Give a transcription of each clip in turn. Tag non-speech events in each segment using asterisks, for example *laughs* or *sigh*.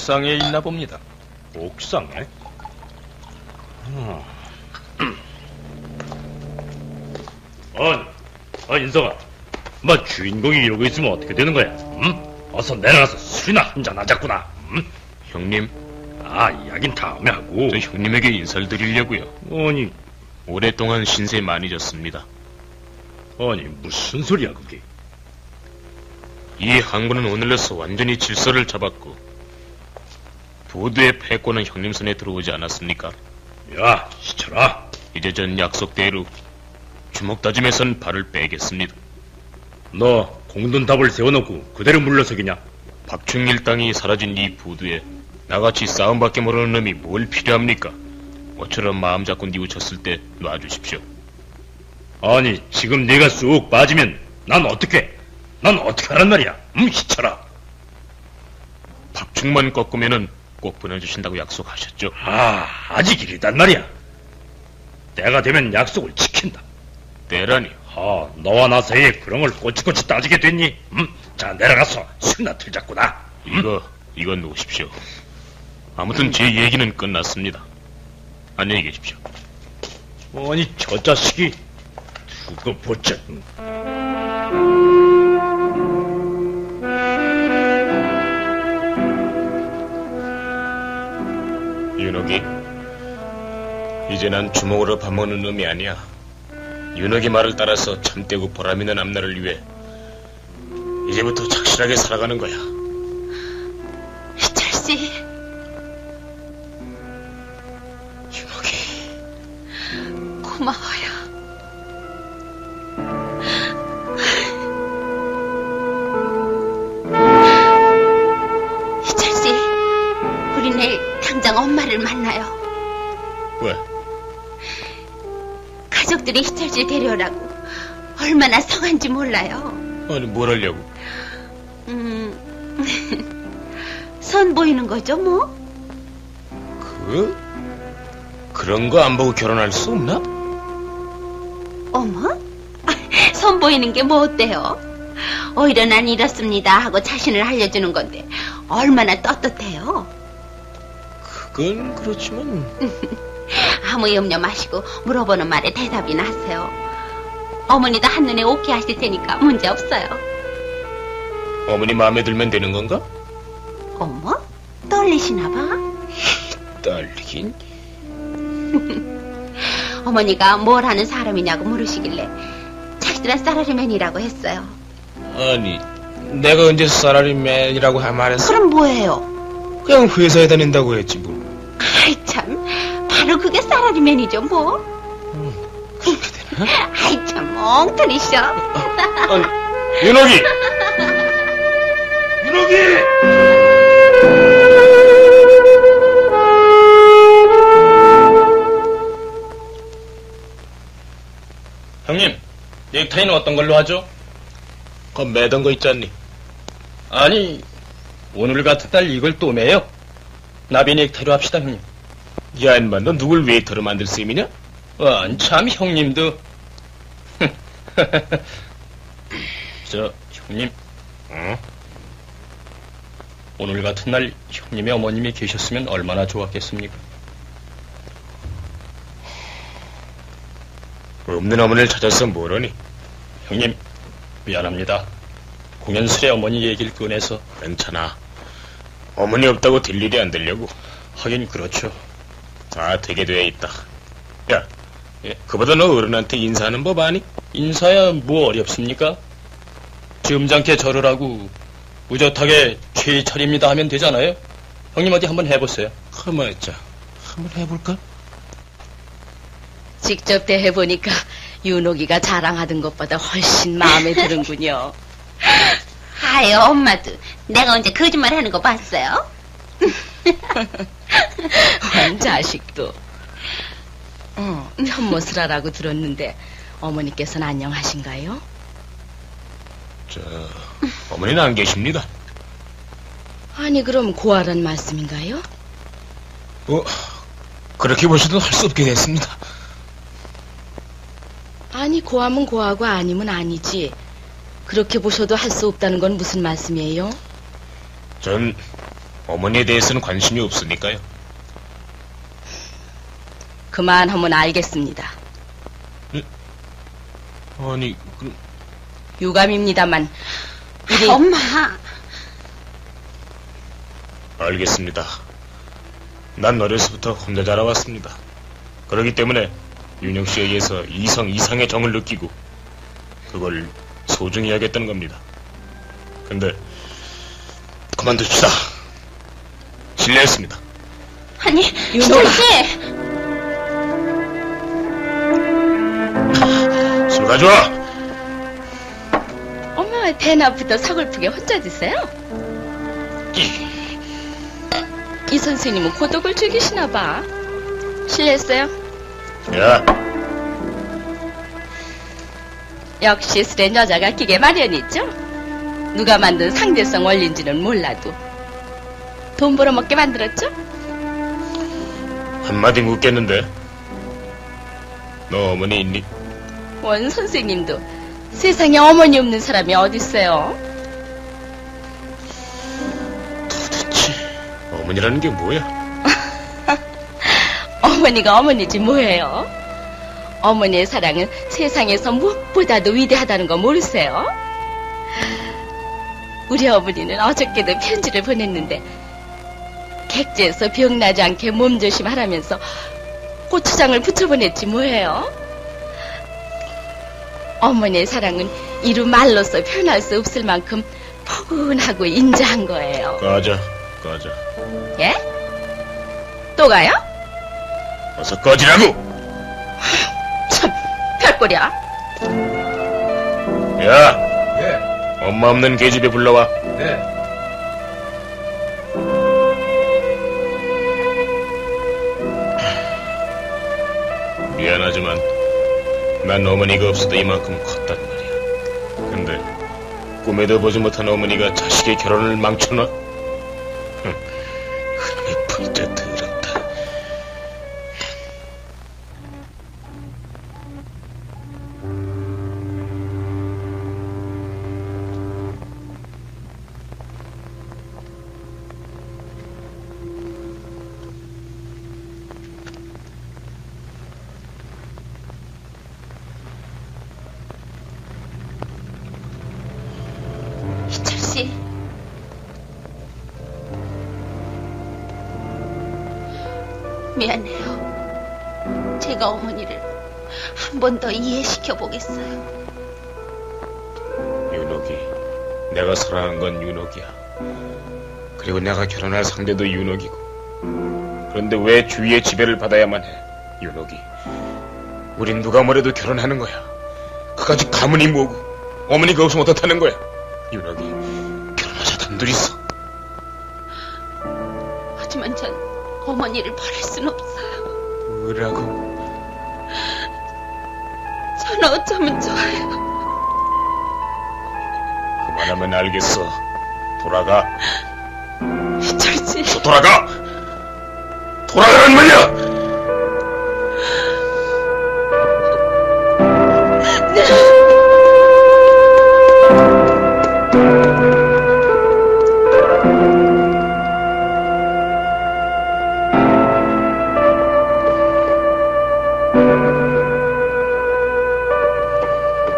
옥상에 있나 봅니다. 옥상에? 어. 아니, *clears throat* 아, 인성아. 뭐 주인공이 이러고 있으면 어떻게 되는 거야? 응? 어서 내려가서 술이나 한잔 하자꾸나. 응? 형님, 아, 이야긴 다음에 하고. 저 형님에게 인사를 드리려고요. 아니, 오랫동안 신세 많이 졌습니다. 아니, 무슨 소리야, 그게? 이 항구는 오늘로서 완전히 질서를 잡았고 부두의 패권은 형님 손에 들어오지 않았습니까? 야, 희철아. 이제 전 약속대로 주먹 다짐에선 발을 빼겠습니다. 너 공든탑을 세워놓고 그대로 물러서기냐? 박충일 땅이 사라진 이 부두에 나같이 싸움밖에 모르는 놈이 뭘 필요합니까? 모처럼 마음 잡고 뉘우쳤을 때 놔주십시오. 아니, 지금 네가 쑥 빠지면 난 어떻게? 난 어떻게 하란 말이야? 음, 희철아. 박충만 꺾으면은 꼭 보내주신다고 약속하셨죠? 아, 아직 이르단 말이야. 때가 되면 약속을 지킨다. 때라니. 아, 너와 나 사이에 그런 걸 꼬치꼬치 따지게 됐니? 음? 자, 내려가서 술이나 틀자꾸나. 이거, 이거 놓으십시오. 아무튼 제 얘기는 끝났습니다. 안녕히 계십시오. 아니, 저 자식이 두고 보자. 윤옥이, 이제 난 주먹으로 밥 먹는 놈이 아니야. 윤옥이 말을 따라서 참되고 보람 있는 앞날을 위해 이제부터 착실하게 살아가는 거야. 희철 씨, 윤옥이, 고마워요. 당장 엄마를 만나요. 왜? 가족들이 희철 씨 데려오라고 얼마나 성한지 몰라요. 아니, 뭘 하려고? 음, 선 보이는 거죠, 뭐? 그? 그런 거 안 보고 결혼할 수 없나? 어머? 선 보이는 게 뭐 어때요? 오히려 난 이렇습니다 하고 자신을 알려주는 건데 얼마나 떳떳해요. 그건 그렇지만 *laughs* 아무 염려 마시고 물어보는 말에 대답이나 하세요. 어머니도 한눈에 오케이 하실 테니까 문제 없어요. 어머니 마음에 들면 되는 건가? 어머? 떨리시나 봐? 떨리긴. *laughs* 어머니가 뭘 하는 사람이냐고 물으시길래 자기들은 사라리맨이라고 했어요. 아니, 내가 언제 사라리맨이라고 하- 말했어? 그럼 뭐예요? 그냥 회사에 다닌다고 했지, 뭐. 아이 참, 바로 그게 사라리맨이죠 뭐. 그렇게 되나? *laughs* 아이 참 멍터리셔. 아니, 윤옥이! 윤옥이! 형님, 넥타이는 어떤 걸로 하죠? 그 매던 거 있잖니? 아니, 오늘 같은 날 이걸 또 매요? 나비 넥타이로 합시다, 형님. 야, 인마, 너 누굴 웨이터로 만들 셈이냐? 아, 참, 형님도. *laughs* 저, 형님. 어? 오늘 같은 날 형님의 어머님이 계셨으면 얼마나 좋았겠습니까? 없는 어머니를 찾아서 뭐러니? 형님, 미안합니다. 공연술에 어머니 얘기를 꺼내서 괜찮아. 어머니 없다고 될 일이 안 되려고. 하긴 그렇죠. 다 되게 돼 있다. 야, 예. 그보다 너 어른한테 인사하는 법 아니? 인사야 뭐 어렵습니까? 점잖게 절을 하고 무젓하게 최철입니다 하면 되잖아요. 형님 어디 한번 해보세요. 가만 있자. 한번 해볼까? 직접 대해보니까 윤옥이가 자랑하던 것보다 훨씬 마음에 *laughs* 드는군요. 아유 엄마도 내가 언제 거짓말 하는 거 봤어요? *laughs* 한 자식도. 어, 현못을 하라고 들었는데 어머니께서는 안녕하신가요? 저, 어머니는 안 계십니다. 아니 그럼 고아란 말씀인가요? 뭐, 그렇게 보셔도 할수 없게 됐습니다. 아니 고하면 고하고 아니면 아니지. 그렇게 보셔도 할 수 없다는 건 무슨 말씀이에요? 전 어머니에 대해서는 관심이 없으니까요. 그만하면 알겠습니다. 아니, 그럼 유감입니다만 이리 엄마, 알겠습니다. 난 어려서부터 혼자 자라왔습니다. 그러기 때문에 윤영 씨에 의해서 이성 이상의 정을 느끼고 그걸 소중히 하겠다는 겁니다. 근데 그만둡시다. 실례했습니다. 아니. 희철 씨, 술 가져와. 어머 대낮부터 서글프게 혼자 드세요? 이 선생님은 고독을 즐기시나 봐. 실례했어요? 야, 역시 술엔 여자가 끼게 마련이죠. 누가 만든 상대성 원리인지는 몰라도 돈 벌어먹게 만들었죠? 한마디 묻겠는데. 너 어머니 있니? 원 선생님도 세상에 어머니 없는 사람이 어딨어요? 도대체 어머니라는 게 뭐야? *laughs* 어머니가 어머니지 뭐예요? 어머니의 사랑은 세상에서 무엇보다도 위대하다는 거 모르세요? 우리 어머니는 어저께도 편지를 보냈는데 객지에서 병나지 않게 몸조심하라면서 고추장을 붙여보냈지 뭐예요? 어머니의 사랑은 이루 말로서 표현할 수 없을 만큼 포근하고 인자한 거예요. 꺼져, 꺼져. 예? 또 가요? 어서 꺼지라고! 참, 별꼴이야. 야, 예, 엄마 없는 계집애 불러와. 네. 미안하지만 난 어머니가 없어도 이만큼 컸단 말이야. 근데 꿈에도 보지 못한 어머니가 자식의 결혼을 망쳐놔? 번 더 이해시켜 보겠어요. 윤옥이, 내가 사랑한 건 윤옥이야. 그리고 내가 결혼할 상대도 윤옥이고. 그런데 왜 주위의 지배를 받아야만 해, 윤옥이? 우린 누가 뭐래도 결혼하는 거야. 그까지 가문이 뭐고, 어머니가 없으면 어떻다는 거야? 윤옥이, 결혼하자 단둘이서. 하지만 전 어머니를 버릴 순 없어요. 뭐라고? 전 어쩌면 좋아요. 그만하면 알겠어. 돌아가. 씨. 저 돌아가! 돌아가란 말이야!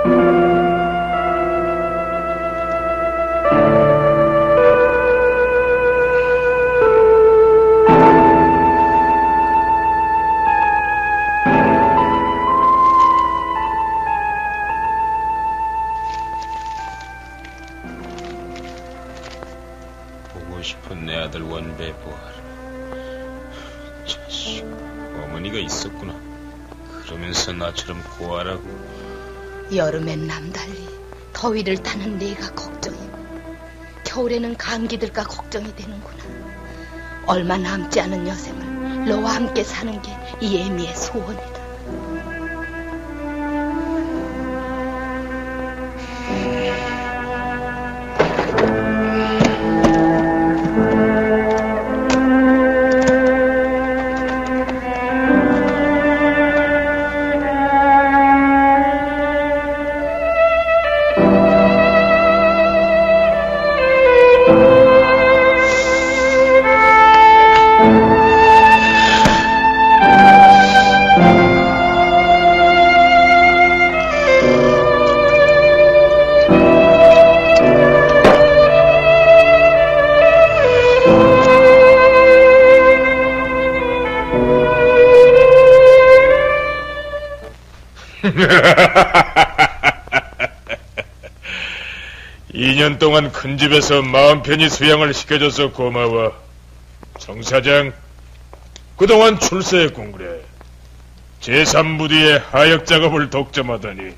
보고 여름엔 남달리 더위를 타는 내가 걱정이고 겨울에는 감기 들까 걱정이 되는구나. 얼마 남지 않은 여생을 너와 함께 사는 게 이 애미의 소원이다. 동안 큰 집에서 마음 편히 수양을 시켜줘서 고마워. 정 사장, 그동안 출세했군 그래. 제3부대의 하역 작업을 독점하다니.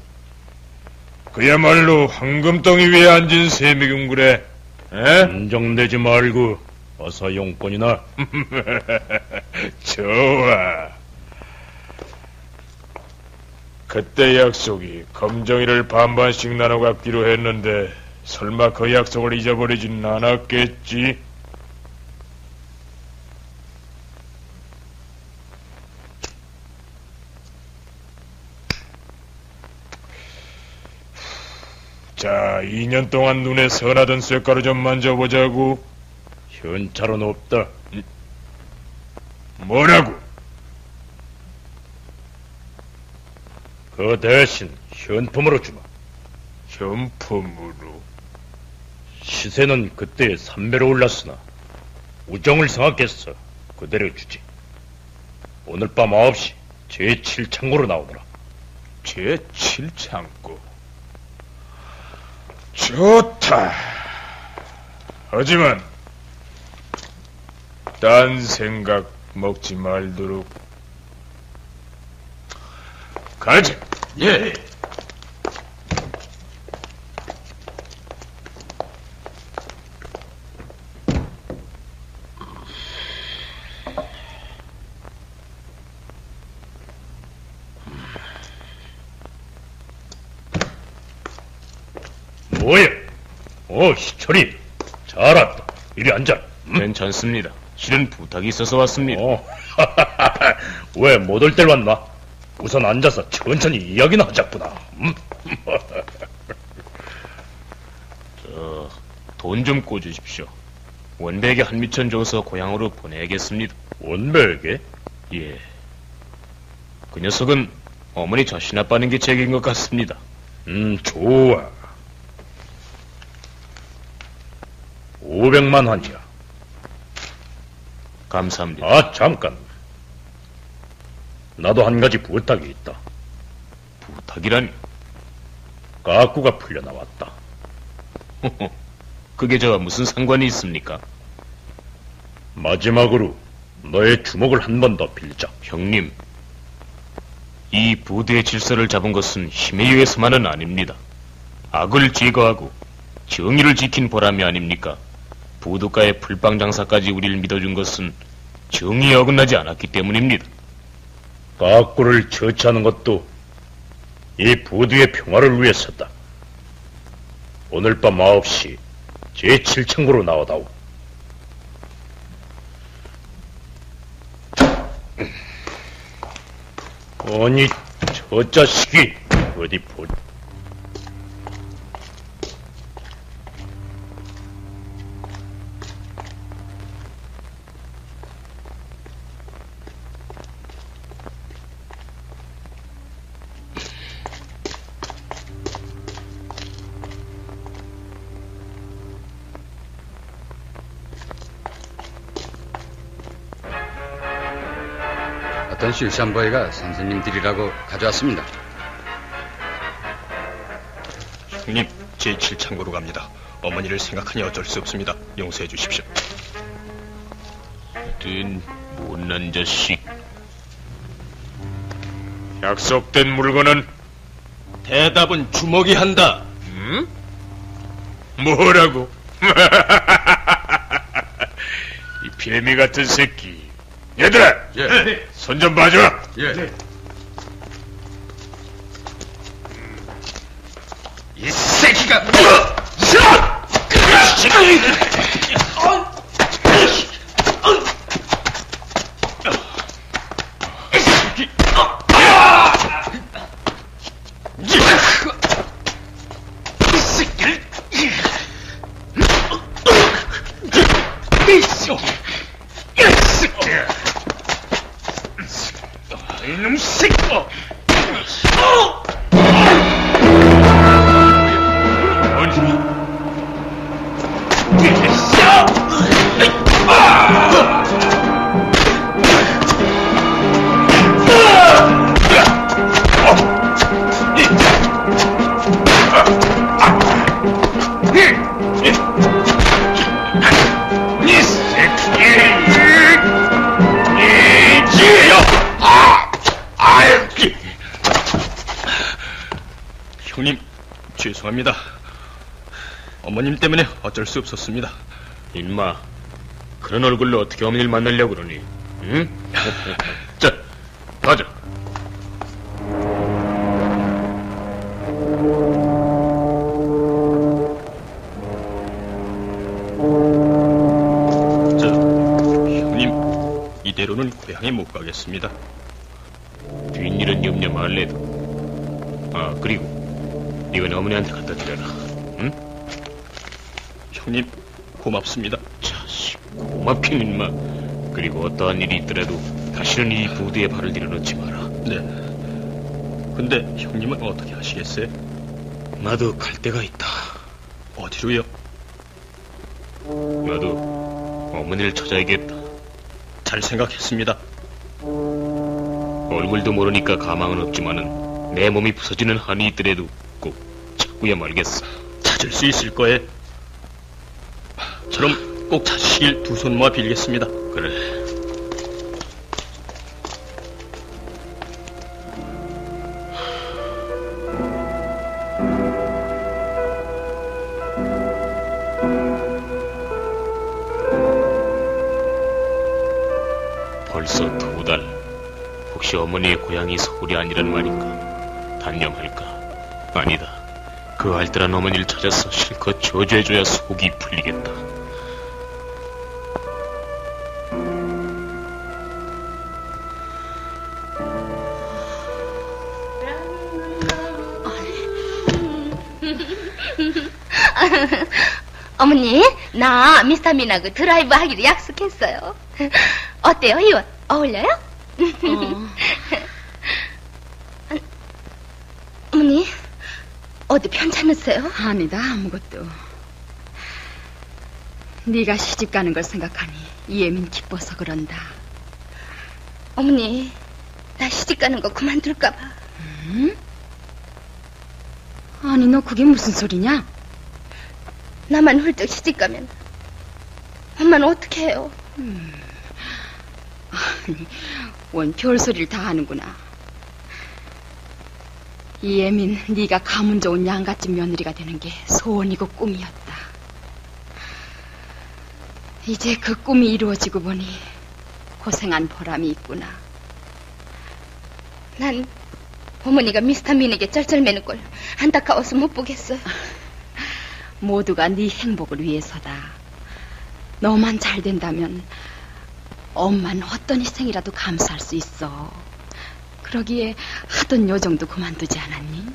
그야말로 황금덩이 위에 앉은 셈이군 그래. 에? 긴장되지 말고 어서 용건이나 *laughs* 좋아. 그때 약속이 검정이를 반반씩 나눠 갖기로 했는데 설마 그 약속을 잊어버리진 않았겠지? 자, 2년 동안 눈에 선하던 쇳가루 좀 만져보자고. 현찰은 없다. 뭐라고? 그 대신 현품으로 주마. 현품으로. 시세는 그때 3배로 올랐으나 우정을 생각해서 그대로 주지. 오늘 밤 9시 제7창고로 나오더라. 제 7창고. 좋다. 하지만, 딴 생각 먹지 말도록. 가자. 예. 뭐야? 어, 희철이. 잘 왔다. 이리 앉아. 음? 괜찮습니다. 실은 부탁이 있어서 왔습니다. 어, *laughs* 왜 못 올때 왔나? 우선 앉아서 천천히 이야기나 하자꾸나. 음? *laughs* 돈좀 꿔주십시오. 원백에 한 미천 줘서 고향으로 보내야겠습니다. 원배에게? 예. 그 녀석은 어머니 자신 아빠는 게 책인 것 같습니다. 음, 좋아. 500만 원이야. 감사합니다. 아, 잠깐. 나도 한 가지 부탁이 있다. 부탁이라니. 가꾸가 풀려나왔다. *laughs* 그게 저와 무슨 상관이 있습니까? 마지막으로 너의 주먹을 한 번 더 빌자. 형님, 이 부대의 질서를 잡은 것은 힘에 의해서만은 아닙니다. 악을 제거하고 정의를 지킨 보람이 아닙니까? 부두가의 풀빵 장사까지 우리를 믿어준 것은 정의에 어긋나지 않았기 때문입니다. 가꾸를 처치하는 것도 이 부두의 평화를 위해서다. 오늘 밤 9시 제7층으로 나오다오. *clears throat* 아니, 저 자식이 어디 보... 어떤 실샴보이가 선생님들이라고 가져왔습니다. 형님, 제 7창고로 갑니다. 어머니를 생각하니 어쩔 수 없습니다. 용서해 주십시오. 든 못난 자식. 약속된 물건은 대답은 주먹이 한다. 음? 뭐라고? *laughs* 이 빌미 같은 새끼. 얘들아, 예. 손좀 봐줘. 예. 이 새끼가 이놈 수 없었습니다. 인마, 그런 얼굴로 어떻게 어머니를 만나려고 그러니? 응? *laughs* 어떠한 일이 있더라도 다시는 이 부두에 발을 들여놓지 마라. 네. 근데 형님은 어떻게 하시겠어요? 나도 갈 데가 있다. 어디로요? 나도 어머니를 찾아야겠다. 잘 생각했습니다. 얼굴도 모르니까 가망은 없지만은 내 몸이 부서지는 한이 있더라도 꼭 찾고야 말겠어. 찾을 수 있을 거예요. 저럼 꼭 찾으시길 두 손 모아 빌겠습니다. 그래. 벌써 두 달. 혹시 어머니의 고향이 서울이 아니란 말인가? 단념할까? 아니다. 그 알뜰한 어머니를 찾아서 실컷 저주해줘야 속이 풀리겠다. *laughs* 어머니, 나 미스터 민하고 드라이브 하기로 약속했어요. 어때요, 이 옷? 어울려요? 어머니, 어디 편찮으세요? 아니다 아무것도 네가 시집 가는 걸 생각하니 이예민 기뻐서 그런다 어머니, 나 시집 가는 거 그만둘까봐. 아니 너 그게 무슨 소리냐 나만 훌쩍 시집 가면 엄마는 어떻게 해요? 아니, *laughs* 원 별소리를 다 하는구나 이 예민 네가 가문 좋은 양갓집 며느리가 되는 게 소원이고 꿈이었다 이제 그 꿈이 이루어지고 보니 고생한 보람이 있구나 난 어머니가 미스터 민에게 쩔쩔매는 걸 안타까워서 못 보겠어요. *laughs* 모두가 네 행복을 위해서다. 너만 잘 된다면 엄마는 어떤 희생이라도 감수할 수 있어. 그러기에 하던 요정도 그만두지 않았니?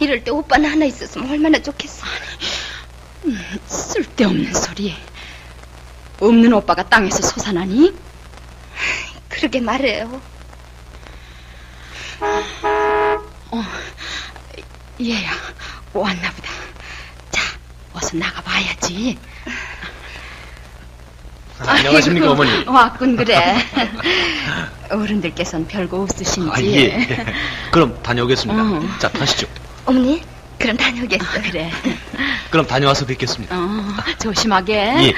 이럴 때 오빠는 하나 있었으면 얼마나 좋겠어. 쓸데없는 소리. 없는 오빠가 땅에서 솟아나니? 그러게 말해요. 어, 얘야, 왔나 보다. 자, 어서 나가봐야지. 안녕하십니까, 어머니. 왔군, 그래. *laughs* 어른들께선 별거 없으신지. 아, 예. *laughs* 그럼 다녀오겠습니다. 어. 자, 타시죠. 어머니, 그럼 다녀오겠어요. 그래. *laughs* 그럼 다녀와서 뵙겠습니다. 어, 조심하게. 예.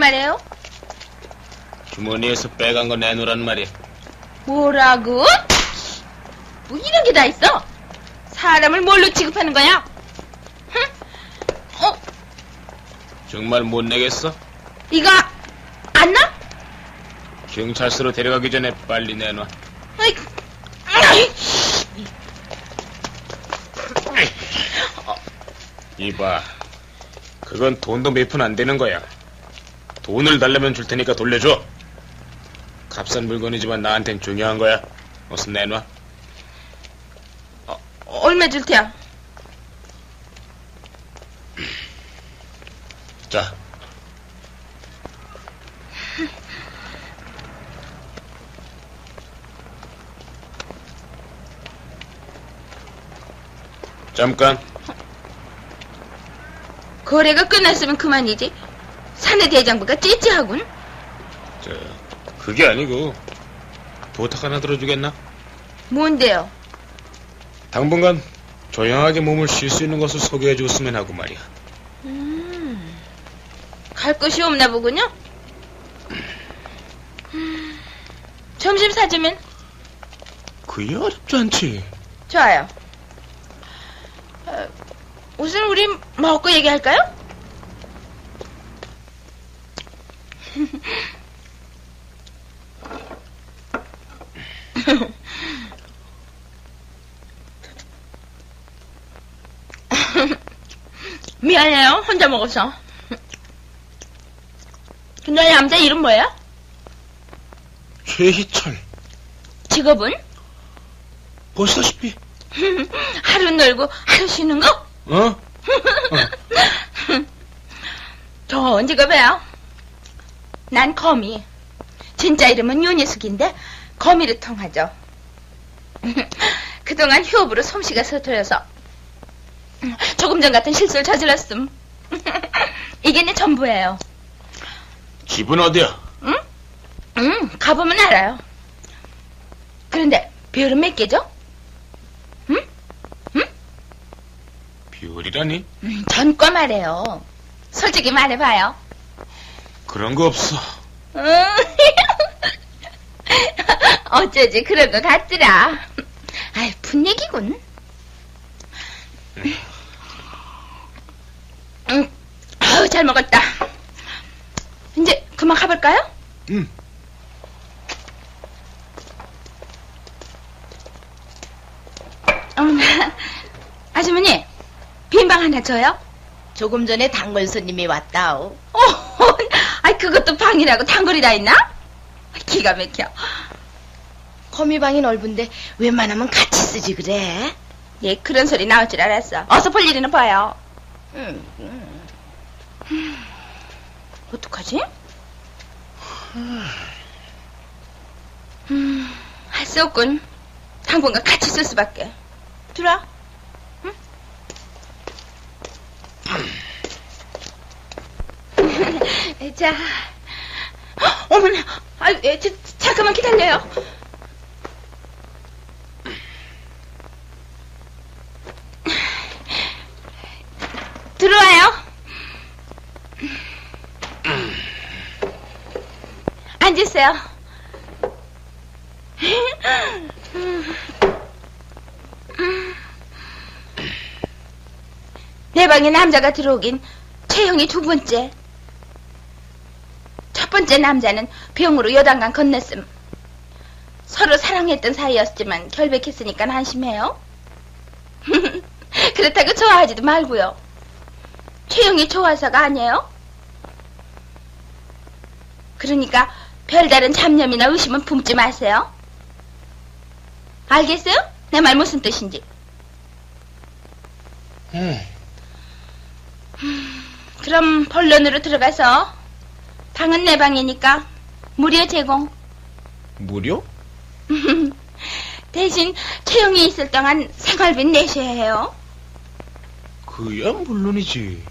뭘 말해요? 주머니에서 빼간 거 내놓으란 말이야. 뭐라고? 뭐 이런 게 다 있어? 사람을 뭘로 취급하는 거야? 흥? 어, 정말 못 내겠어? 이거 안 나? 경찰서로 데려가기 전에 빨리 내놔. 아이, 아이, 이봐, 그건 돈도 몇 푼 안 되는 거야. 돈을 달라면 줄 테니까 돌려줘. 값싼 물건이지만 나한텐 중요한 거야. 어서 내놔. 얼마 줄 테야? 자. 잠깐. 거래가 끝났으면 그만이지. 사내 대장부가 찌찌하군. 저, 그게 아니고 부탁 하나 들어주겠나? 뭔데요? 당분간 조용하게 몸을 쉴 수 있는 곳을 소개해 줬으면 하고 말이야. 음, 갈 곳이 없나 보군요. 음, 점심 사주면 그게 어렵지 않지. 좋아요. 어, 우선 우리 먹고 얘기할까요? *laughs* 미안해요. 혼자 먹어서. 너희 남자 이름 뭐야? 최희철. 직업은? 보시다시피. *laughs* 하루 놀고 하루 쉬는 거? 어? *laughs* 좋은 직업이에요. 난 거미. 진짜 이름은 윤희숙인데 거미를 통하죠. *laughs* 그동안 휴업으로 솜씨가 서툴려서 조금 전 같은 실수를 저질렀음. *laughs* 이게 내 전부예요. 집은 어디야? 응? 응, 가보면 알아요. 그런데 별은 몇 개죠? 비율이라니? 음, 전과 말해요. 솔직히 말해봐요. 그런 거 없어. *laughs* 음. 어쩌지 그런 것 같더라. 아이, 분얘기군. 음, 아우, 잘 먹었다. 이제 그만 가볼까요? 응. 음, *laughs* 아주머니, 빈방 하나 줘요? 조금 전에 단골 손님이 왔다오. 어, 아이, 그것도 방이라고 단골이 다 있나? 기가 막혀. 거미방이 넓은데 웬만하면 같이 쓰지 그래? 예, 그런 소리 나올 줄 알았어. 어서 볼 일이나 봐요. 응, 응. 어떡하지? 음, 할 수 없군. 당분간 같이 쓸 수밖에. 들어와. 응? *laughs* 자, 어머나, 아, 예, 저, 잠깐만 기다려요. 들어와요. 앉으세요. 내 방에 남자가 들어오긴 최형이 두 번째. 첫 번째 남자는 병으로 요단강 건넜음. 서로 사랑했던 사이였지만 결백했으니까 한심해요. *laughs* 그렇다고 좋아하지도 말고요. 최영이 좋아서가 아니에요? 그러니까 별다른 잡념이나 의심은 품지 마세요. 알겠어요? 내 말 무슨 뜻인지. 응. 그럼 본론으로 들어가서 방은 내 방이니까 무료 제공. 무료? *laughs* 대신 최영이 있을 동안 생활비 내셔야 해요. 그야 물론이지.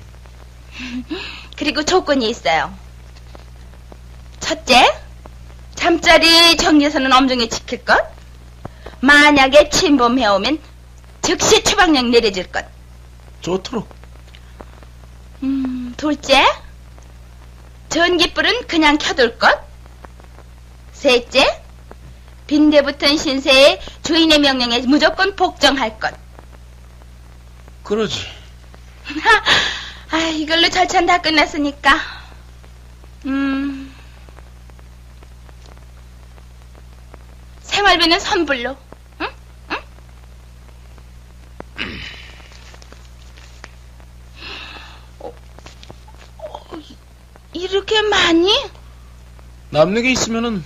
그리고 조건이 있어요. 첫째, 잠자리 정리에서는 엄중히 지킬 것. 만약에 침범해오면 즉시 추방령 내려질 것. 좋도록. 음, 둘째, 전기불은 그냥 켜둘 것. 셋째, 빈대 붙은 신세에 주인의 명령에 무조건 복종할 것. 그러지. *laughs* 아, 이걸로 절찬 다 끝났으니까. 음. 생활비는 선불로. 응? 응? 어, 어, 이렇게 많이? 남는 게 있으면은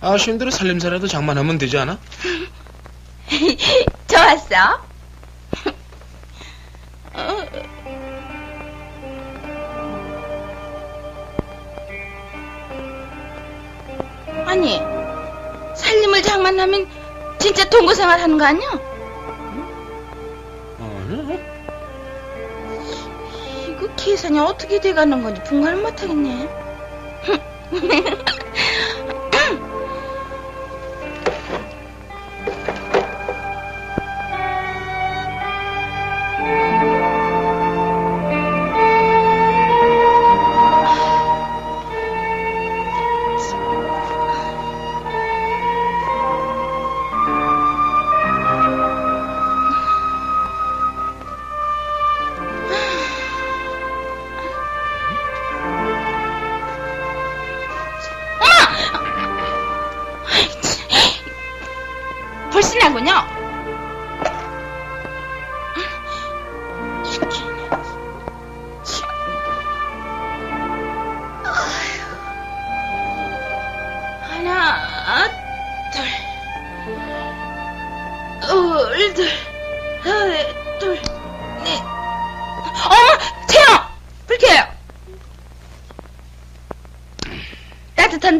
아쉬운 대로 살림살이라도 장만하면 되지 않아? *laughs* 좋았어. 어. 아니, 살림을 장만하면 진짜 동거 생활 하는 거 아니야? 이거 계산이 어떻게 돼가는 건지 분간을 못하겠네. *laughs*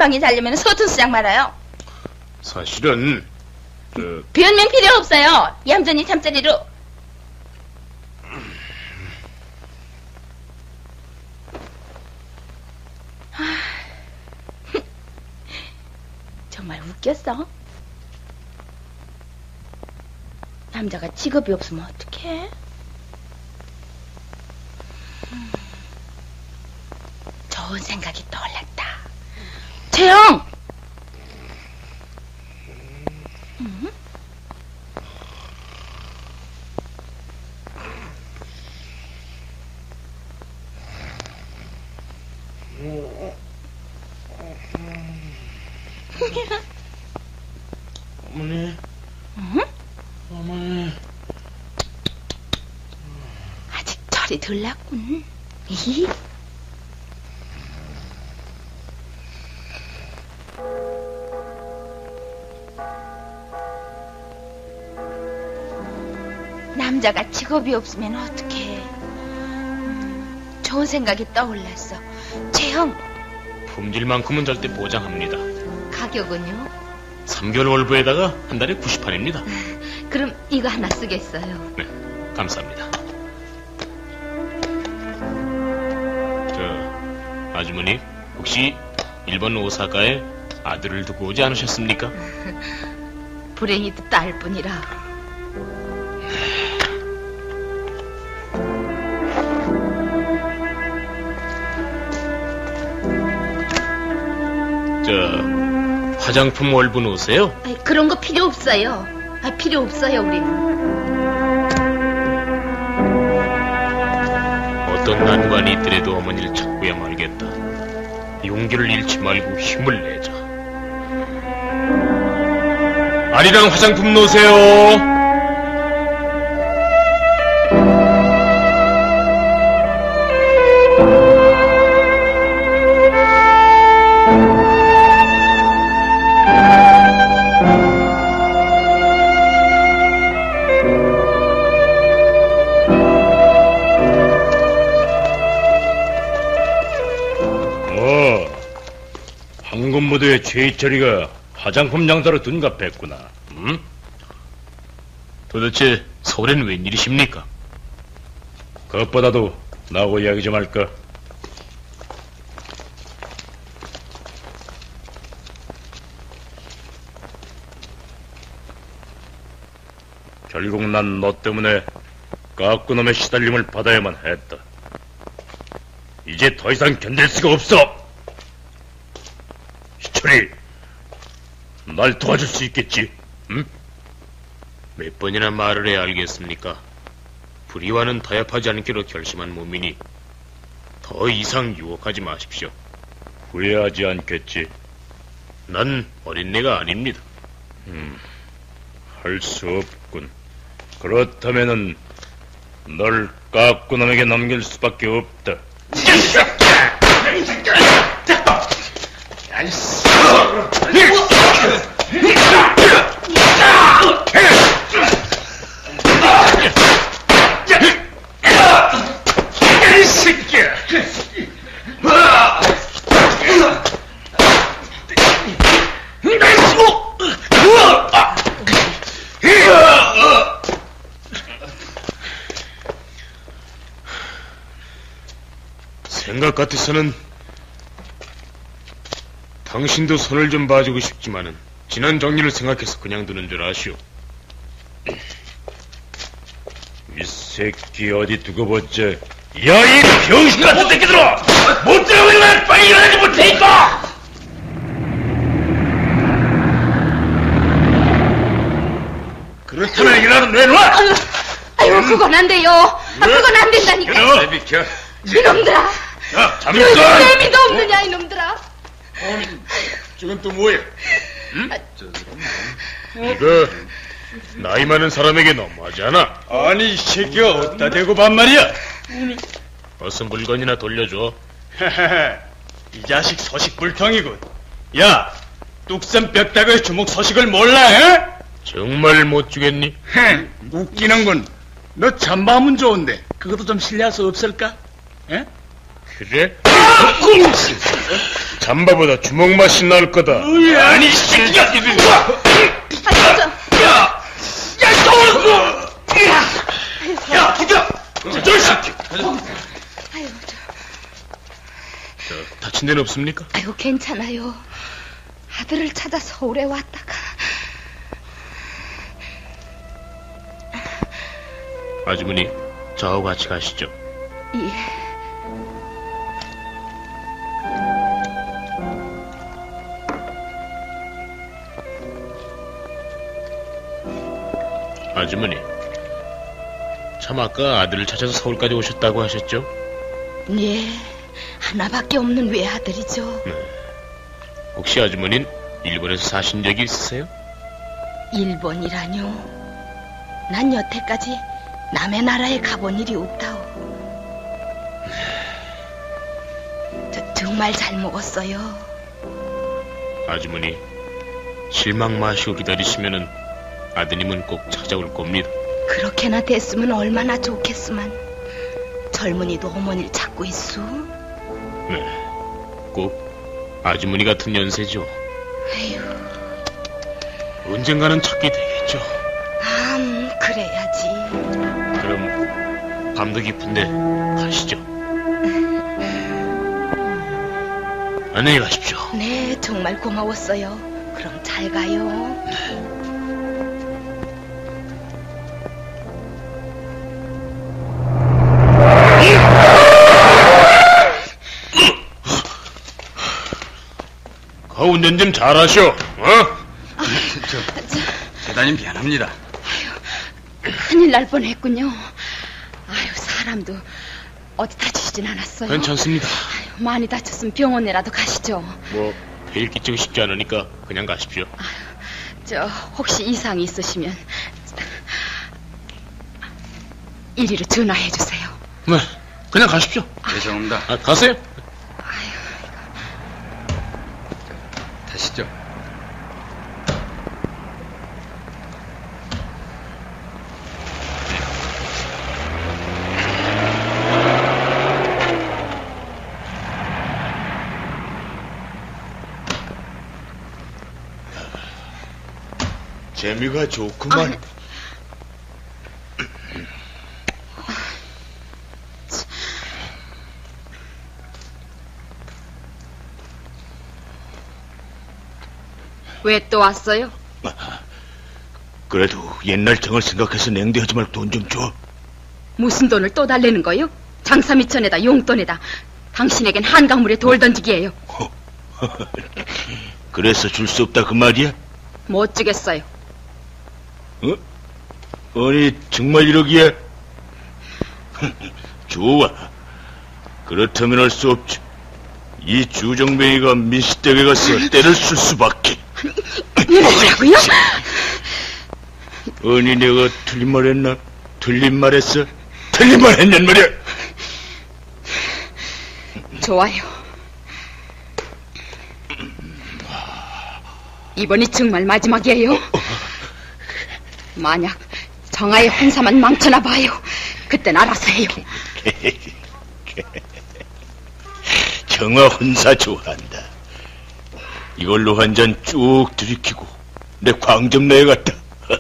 방에 자려면 서툰 수작 말아요. 사실은 저 변명 필요 없어요. 얌전히 잠자리로. 아, 정말 웃겼어. 남자가 직업이 없으면 어떡해? 음, 좋은 생각이 떠올랐다. 채영! 음? 어머니, 응? 어머니. 아직 철이 덜 났군. 이? 남자가 직업이 없으면 어떡해. 음, 좋은 생각이 떠올랐어. 채영, 품질만큼은 절대 보장합니다. 가격은요? 3개월 월부에다가 한 달에 90판입니다. *laughs* 그럼 이거 하나 쓰겠어요. 네, 감사합니다. 저 아주머니 혹시 일본 오사카에 아들을 두고 오지 않으셨습니까? *laughs* 불행히도 딸뿐이라. 화장품 월분 오세요? 아이, 그런 거 필요 없어요. 아, 필요 없어요, 우리는. 어떤 난관이 있더라도 어머니를 찾고야 말겠다. 용기를 잃지 말고 힘을 내자. 아리랑 화장품 놓으세요. 황금무도의 최희철이가 화장품 장사로 둔갑했구나. 음? 도대체 서울엔 웬일이십니까? 그것보다도 나하고 이야기 좀 할까? 결국 난 너 때문에 까꾸놈의 시달림을 받아야만 했다. 이제 더 이상 견딜 수가 없어! 희철이, 날 도와줄 수 있겠지? 응? 몇 번이나 말을 해야 알겠습니까? 불의와는 타협하지 않기로 결심한 몸이니 더 이상 유혹하지 마십시오. 후회하지 않겠지. 난 어린애가 아닙니다. 음, 할 수 없군. 그렇다면은 널 까꾸놈에게 넘길 수밖에 없다. 생각 같아서는 당신도 손을 좀 봐주고 싶지만은 지난 정리를 생각해서 그냥 두는 줄 아시오. 이 새끼 어디 두고 보자. 야, 이 병신 같은 새끼들아! 못 들어오면 빨리 일어나지 못하니까! 그렇다면 일어나는 내놔! 아유, 아유, 그건 안 돼요. 아, 그건 안 된다니까. 일어나! 비켜. 이놈들아. 왜 꺼! 재미도 없느냐, 이놈들아. 지금 또 뭐 야? 이거 나이 많은 사람에게 너무하지 않아? 아니, 이 새끼가 어디다 대고 반말이야? 어서 물건이나 돌려줘. *laughs* 이 자식 서식 불통이군. 야, 뚝섬 뼈다귀의 주먹 서식을 몰라, 에? 정말 못 주겠니? 웃기는군. 너 잠바면 좋은데 그것도 좀 실례할 수 없을까? 에? 그래? 잠바보다 주먹 맛이 날 거다. 아니, 이 새끼야! 아유, 저, 야! 야, 저! 야, 비켜! 저 새끼! 아유, 저, 저, 다친 데는 없습니까? 아유, 괜찮아요. 아들을 찾아 서울에 왔다가. 아주머니, 저하고 같이 가시죠. 예. 아주머니, 참 아까 아들을 찾아서 서울까지 오셨다고 하셨죠? 예. 하나밖에 없는 외아들이죠. 혹시 아주머니는 일본에서 사신 적이 있으세요? 일본이라뇨. 난 여태까지 남의 나라에 가본 일이 없다오. 저, 정말 잘 먹었어요. 아주머니, 실망 마시고 기다리시면은 아드님은 꼭 찾아올 겁니다. 그렇게나 됐으면 얼마나 좋겠으만. 젊은이도 어머니를 찾고 있어. 네, 꼭 아주머니 같은 연세죠. 에휴, 언젠가는 찾게 되겠죠. 음, 그래야지. 그럼 밤도 깊은데 가시죠. 안녕히 가십시오. 네, 정말 고마웠어요. 그럼 잘 가요. 그 운전 좀 잘하셔. 어? 대단히 미안합니다. 큰일 날 뻔했군요. 아유, 사람도 어디 다치진 않았어요. 괜찮습니다. 아유, 많이 다쳤으면 병원에라도 가시죠. 뭐 베일 끼치고 싶지 않으니까 그냥 가십시오. 저 혹시 이상이 있으시면 이리로 전화해 주세요. 네, 그냥 가십시오. 죄송합니다. 아, 가세요. 재미가 좋구만. 왜 또 왔어요? 그래도 옛날 정을 생각해서 냉대하지 말고 돈 좀 줘. 무슨 돈을 또 달래는 거요? 장사 미천에다 용돈에다 당신에겐 한강물에 돌 던지기예요. *laughs* 그래서 줄 수 없다 그 말이야? 못 주겠어요. 어? 아니 정말 이러기에? *laughs* 좋아. 그렇다면 할 수 없지. 이 주정뱅이가 민시댁에 가서 때를 쓸 수밖에. 뭐라고요? 아니 내가 틀린 말 했나? 틀린 말 했어? 틀린 말 했냔 말이야. 좋아요. 이번이 정말 마지막이에요. 만약 정아의 혼사만 망쳐나 봐요. 그땐 알아서 해요. *laughs* 정아 혼사 좋아한다. 이걸로 한 잔 쭉 들이키고 내 광점내에 갔다. *laughs*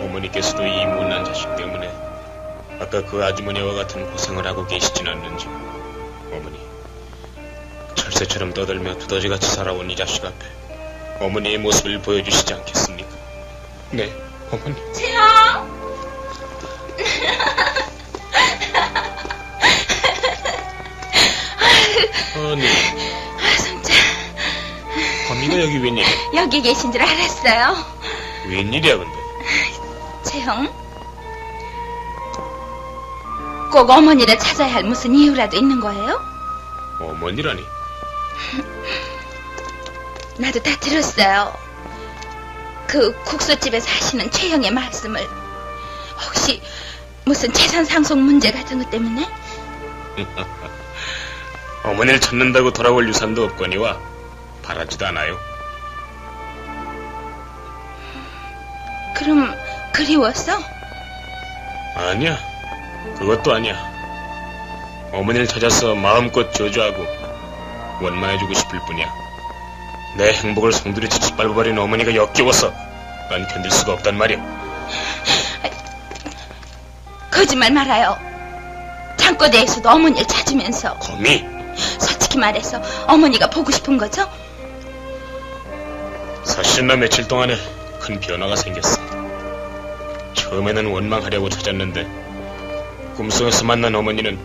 어머니께서도 이 못난 자식 때문에 아까 그 아주머니와 같은 고생을 하고 계시진 않는지 철새처럼 떠들며 두더지같이 살아온 이 자식 앞에 어머니의 모습을 보여주시지 않겠습니까? 네, 어머니. 채영! 어머니, 아, 성자, 어머니가 여기 웬일이야? 여기 계신 줄 알았어요. 웬일이야, 근데? 채영? 꼭 어머니를 찾아야 할 무슨 이유라도 있는 거예요? 어머니라니. *laughs* 나도 다 들었어요. 그 국수집에서 하시는 최영의 말씀을. 혹시 무슨 재산 상속 문제 같은 것 때문에? *laughs* 어머니를 찾는다고 돌아올 유산도 없거니와 바라지도 않아요. 그럼 그리웠어? 아니야. 그것도 아니야. 어머니를 찾아서 마음껏 저주하고 원망해주고 싶을 뿐이야. 내 행복을 송두리째 짓밟아버린 어머니가 역겨워서 난 견딜 수가 없단 말이야. 거짓말 말아요. 창고대에서도 어머니를 찾으면서 거미, 솔직히 말해서 어머니가 보고 싶은 거죠? 사실은 나 며칠 동안에 큰 변화가 생겼어. 처음에는 원망하려고 찾았는데 꿈속에서 만난 어머니는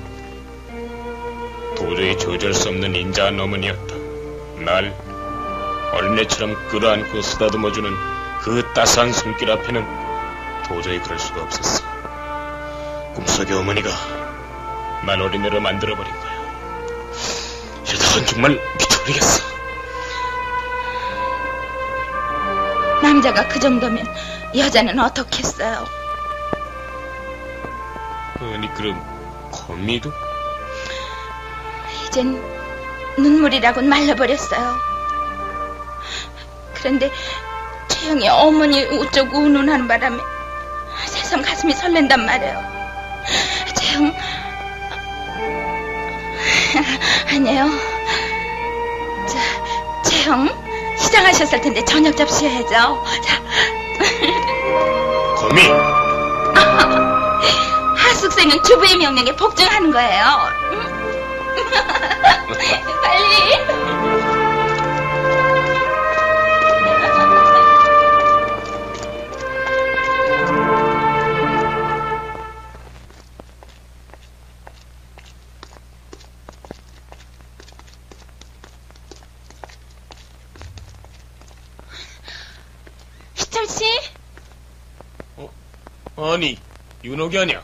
도저히 조절 수 없는 인자한 어머니였다. 날 어린애처럼 끌어안고 쓰다듬어주는 그 따스한 손길 앞에는 도저히 그럴 수가 없었어. 꿈속의 어머니가 날 어린애로 만들어버린 거야. 이러다간 정말 미쳐버리겠어. 남자가 그 정도면 여자는 어떻겠어요? 아니 그럼 거미도? 이젠 눈물이라곤 말라버렸어요. 그런데 최영이 어머니 어쩌고 운운하는 바람에 새삼 가슴이 설렌단 말이에요. 최영 아니에요. 자, 최영 시장하셨을 텐데 저녁 접시해야죠. 자, 거미! *laughs* 하숙생은 주부의 명령에 복종하는 거예요. 빨 리. 희철 씨? 아니 윤옥이 아니야.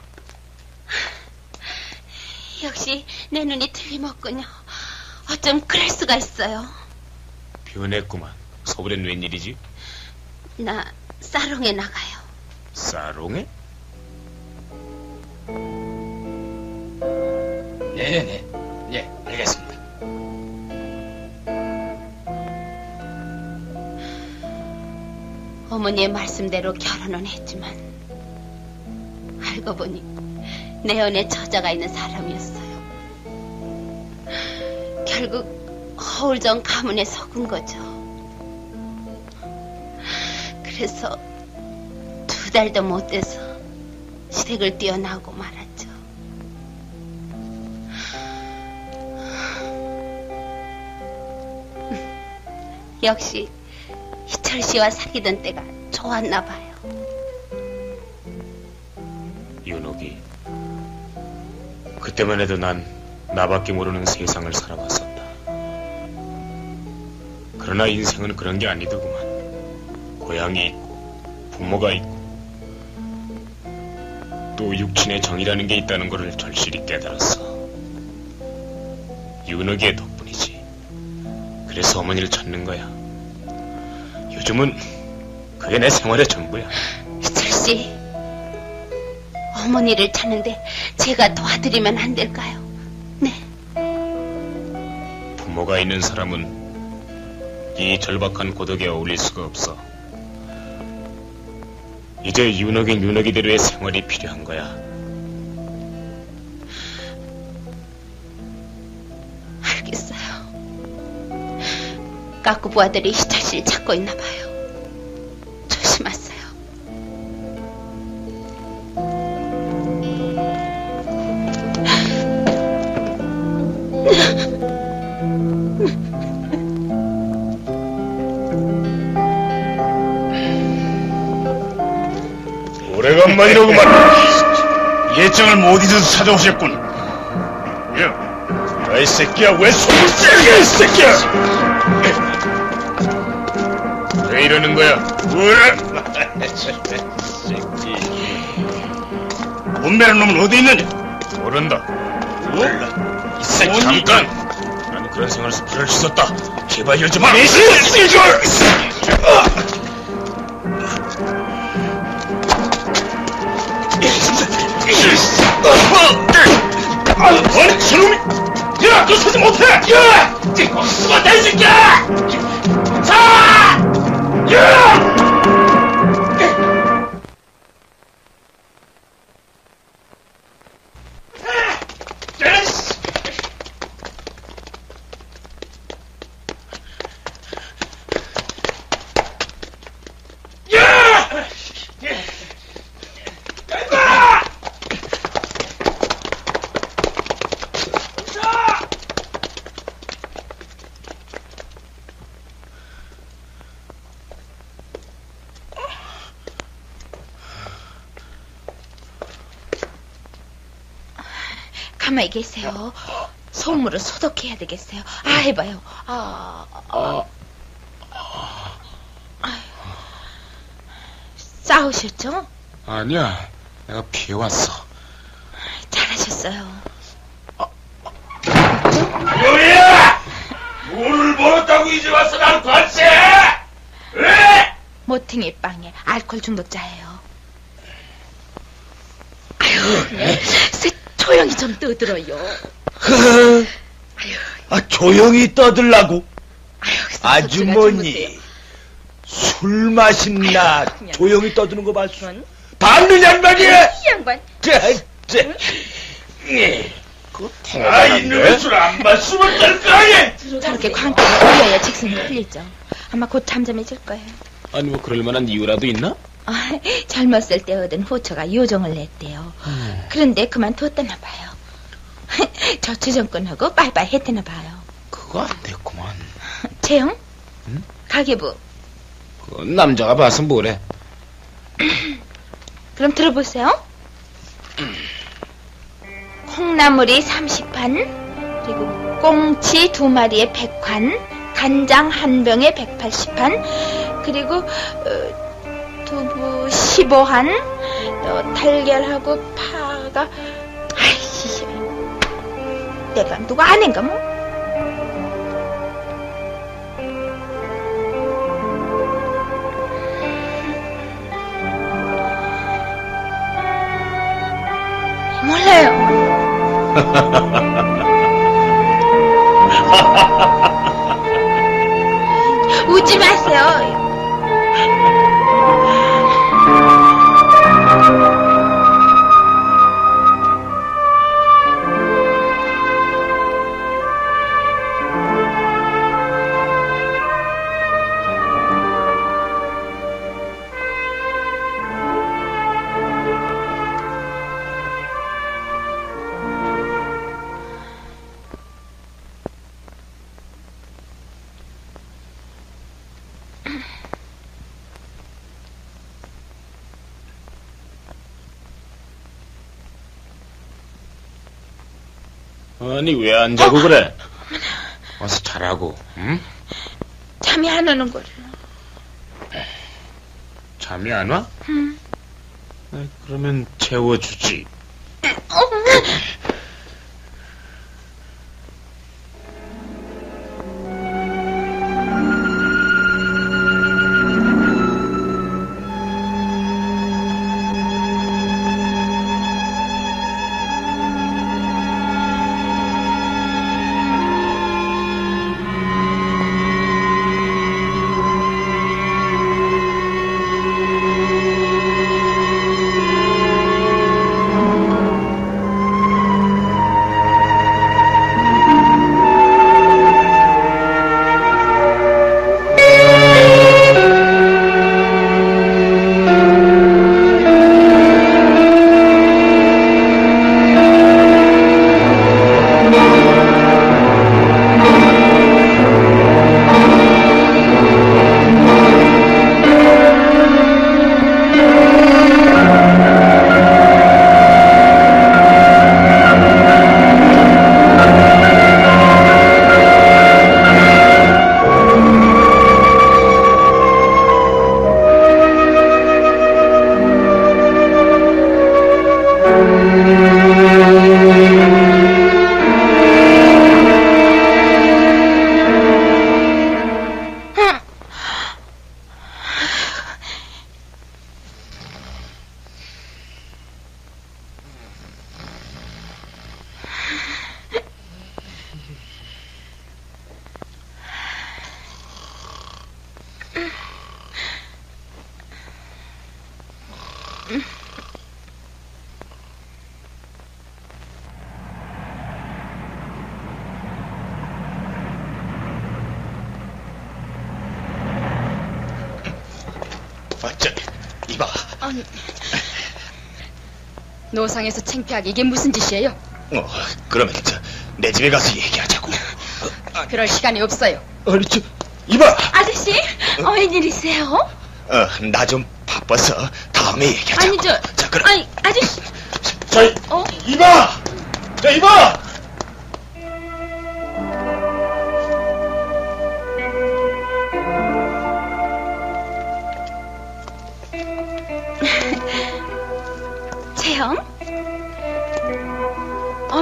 역시 내 눈이 틀림없군요. 어쩜 그럴 수가 있어요. 변했구만. 서울엔 웬일이지? 나 사롱에 나가요. 사롱에? 네네. 예, 알겠습니다. 어머니의 말씀대로 결혼은 했지만 알고 보니 내 연에 저자가 있는 사람이었어요. 결국 허울정 가문에 속은 거죠. 그래서 두 달도 못 돼서 시댁을 뛰어나오고 말았죠. 역시 희철 씨와 사귀던 때가 좋았나 봐요. 윤옥이. 그때만 해도 난 나밖에 모르는 세상을 살아왔었다. 그러나 인생은 그런 게 아니더구만. 고향이 있고, 부모가 있고, 또 육친의 정이라는 게 있다는 것을 절실히 깨달았어. 윤옥이의 덕분이지. 그래서 어머니를 찾는 거야. 요즘은 그게 내 생활의 전부야. 희철 씨, 어머니를 찾는데 제가 도와드리면 안 될까요? 부모가 있는 사람은 이 절박한 고독에 어울릴 수가 없어. 이제 윤옥이 윤옥이대로의 생활이 필요한 거야. 알겠어요. 까꾸 부하들이 희철 씨를 찾고 있나 봐요. 조심하세요. 오랜만이로구만. 예정을 못 잊어서 찾아오셨군. 야, 야이 새끼야, 왜 손을 째게, 이 새끼야! 왜 이러는 거야? 뭐라? *laughs* 몸매는 놈은 어디 있느냐? 모른다. 몰라. 이 새끼 잠깐! 나는 그런 생활에서 피를 씻었다. 제발 이러지 마! 이 새끼! 아니, 저놈이! 야, 너 서지 못해! 야! 거기서 못해, 이 새끼야! 자! 야! 가만히 계세요. 솜으로 소독해야 되겠어요. 아, 해봐요. 아, 아. 싸우셨죠? 아니야. 내가 피해 왔어. 잘하셨어요. 요리야! 돈을 벌었다고 이제 와서 날 관세! 왜? 모팅이 빵에 알코올 중독자예요. 세, 조용히 좀 떠들어요. *laughs* 아, 조용히 떠들라고. 아주머니, 술 마신나 조용히 떠드는 거 봤어? 봤느냔 말이야! 이 양반. 자, 자. 아, 이놈의 술안 마시면 될거 아니야! 저렇게 광기가 올려야 직성이 풀리죠. 아마 곧 잠잠해질 거예요. 아니, 뭐, 그럴 만한 이유라도 있나? 아, 젊었을 때 얻은 호처가 요정을 냈대요. 그런데 그만뒀다나 봐요. *laughs* 저 주정권하고 빠이빠이 했다나 봐요. 그거 안 됐구만. 채영? *laughs* 가계부. 그건 남자가 봐서 뭐래. *clears throat* 그럼 들어보세요. *clears throat* 콩나물이 30판, 그리고 꽁치 두 마리에 100판, 간장 한 병에 180판, 그리고 어, 두부 15한, 또 달걀하고 파가 내가 누가 아는가 뭐? 몰라요. *laughs* 웃지 마세요. 아니, 왜 안 자고 그래? 와서 자라고, 응? 잠이 안 오는 거를. 잠이 안 와? 음. 아, 그러면 재워주지. 노상에서 창피하게 이게 무슨 짓이에요? 어, 그러면 저, 내 집에 가서 얘기하자고. 그럴 시간이 없어요. 아니, 저, 이봐. 아저씨, 어, 웬일이세요? 어, 나 좀 바빠서 다음에 얘기하자. 아니, 저, 자, 그럼. 아니, 아저씨. 저, 어? 이봐! 자, 이봐!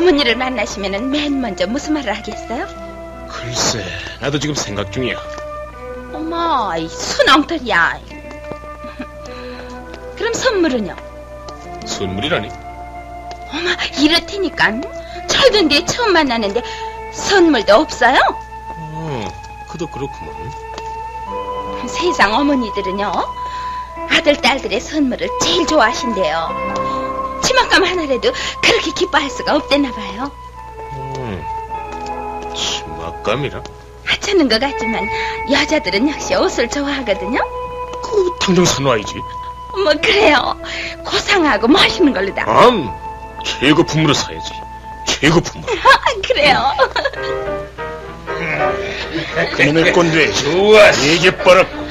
어머니를 만나시면 맨 먼저 무슨 말을 하겠어요? 글쎄, 나도 지금 생각 중이야. 어머, 이 순엉터리야. 그럼 선물은요? 선물이라니? 어머, 이렇다니까. 철든데 처음 만나는데 선물도 없어요? 어, 그도 그렇구먼. 세상 어머니들은요, 아들, 딸들의 선물을 제일 좋아하신대요. 치맛감 하나라도 그렇게 기뻐할 수가 없대나 봐요. 음, 치맛감이라? 하찮은 것 같지만 여자들은 역시 옷을 좋아하거든요. 그 당장 사놔야지. 뭐 그래요. 고상하고 멋있는 걸로다. 암, 최고품으로 사야지. 최고품으로. *laughs* 그래요. 그놈의 꼰대. 좋아. 얘기 빨았고.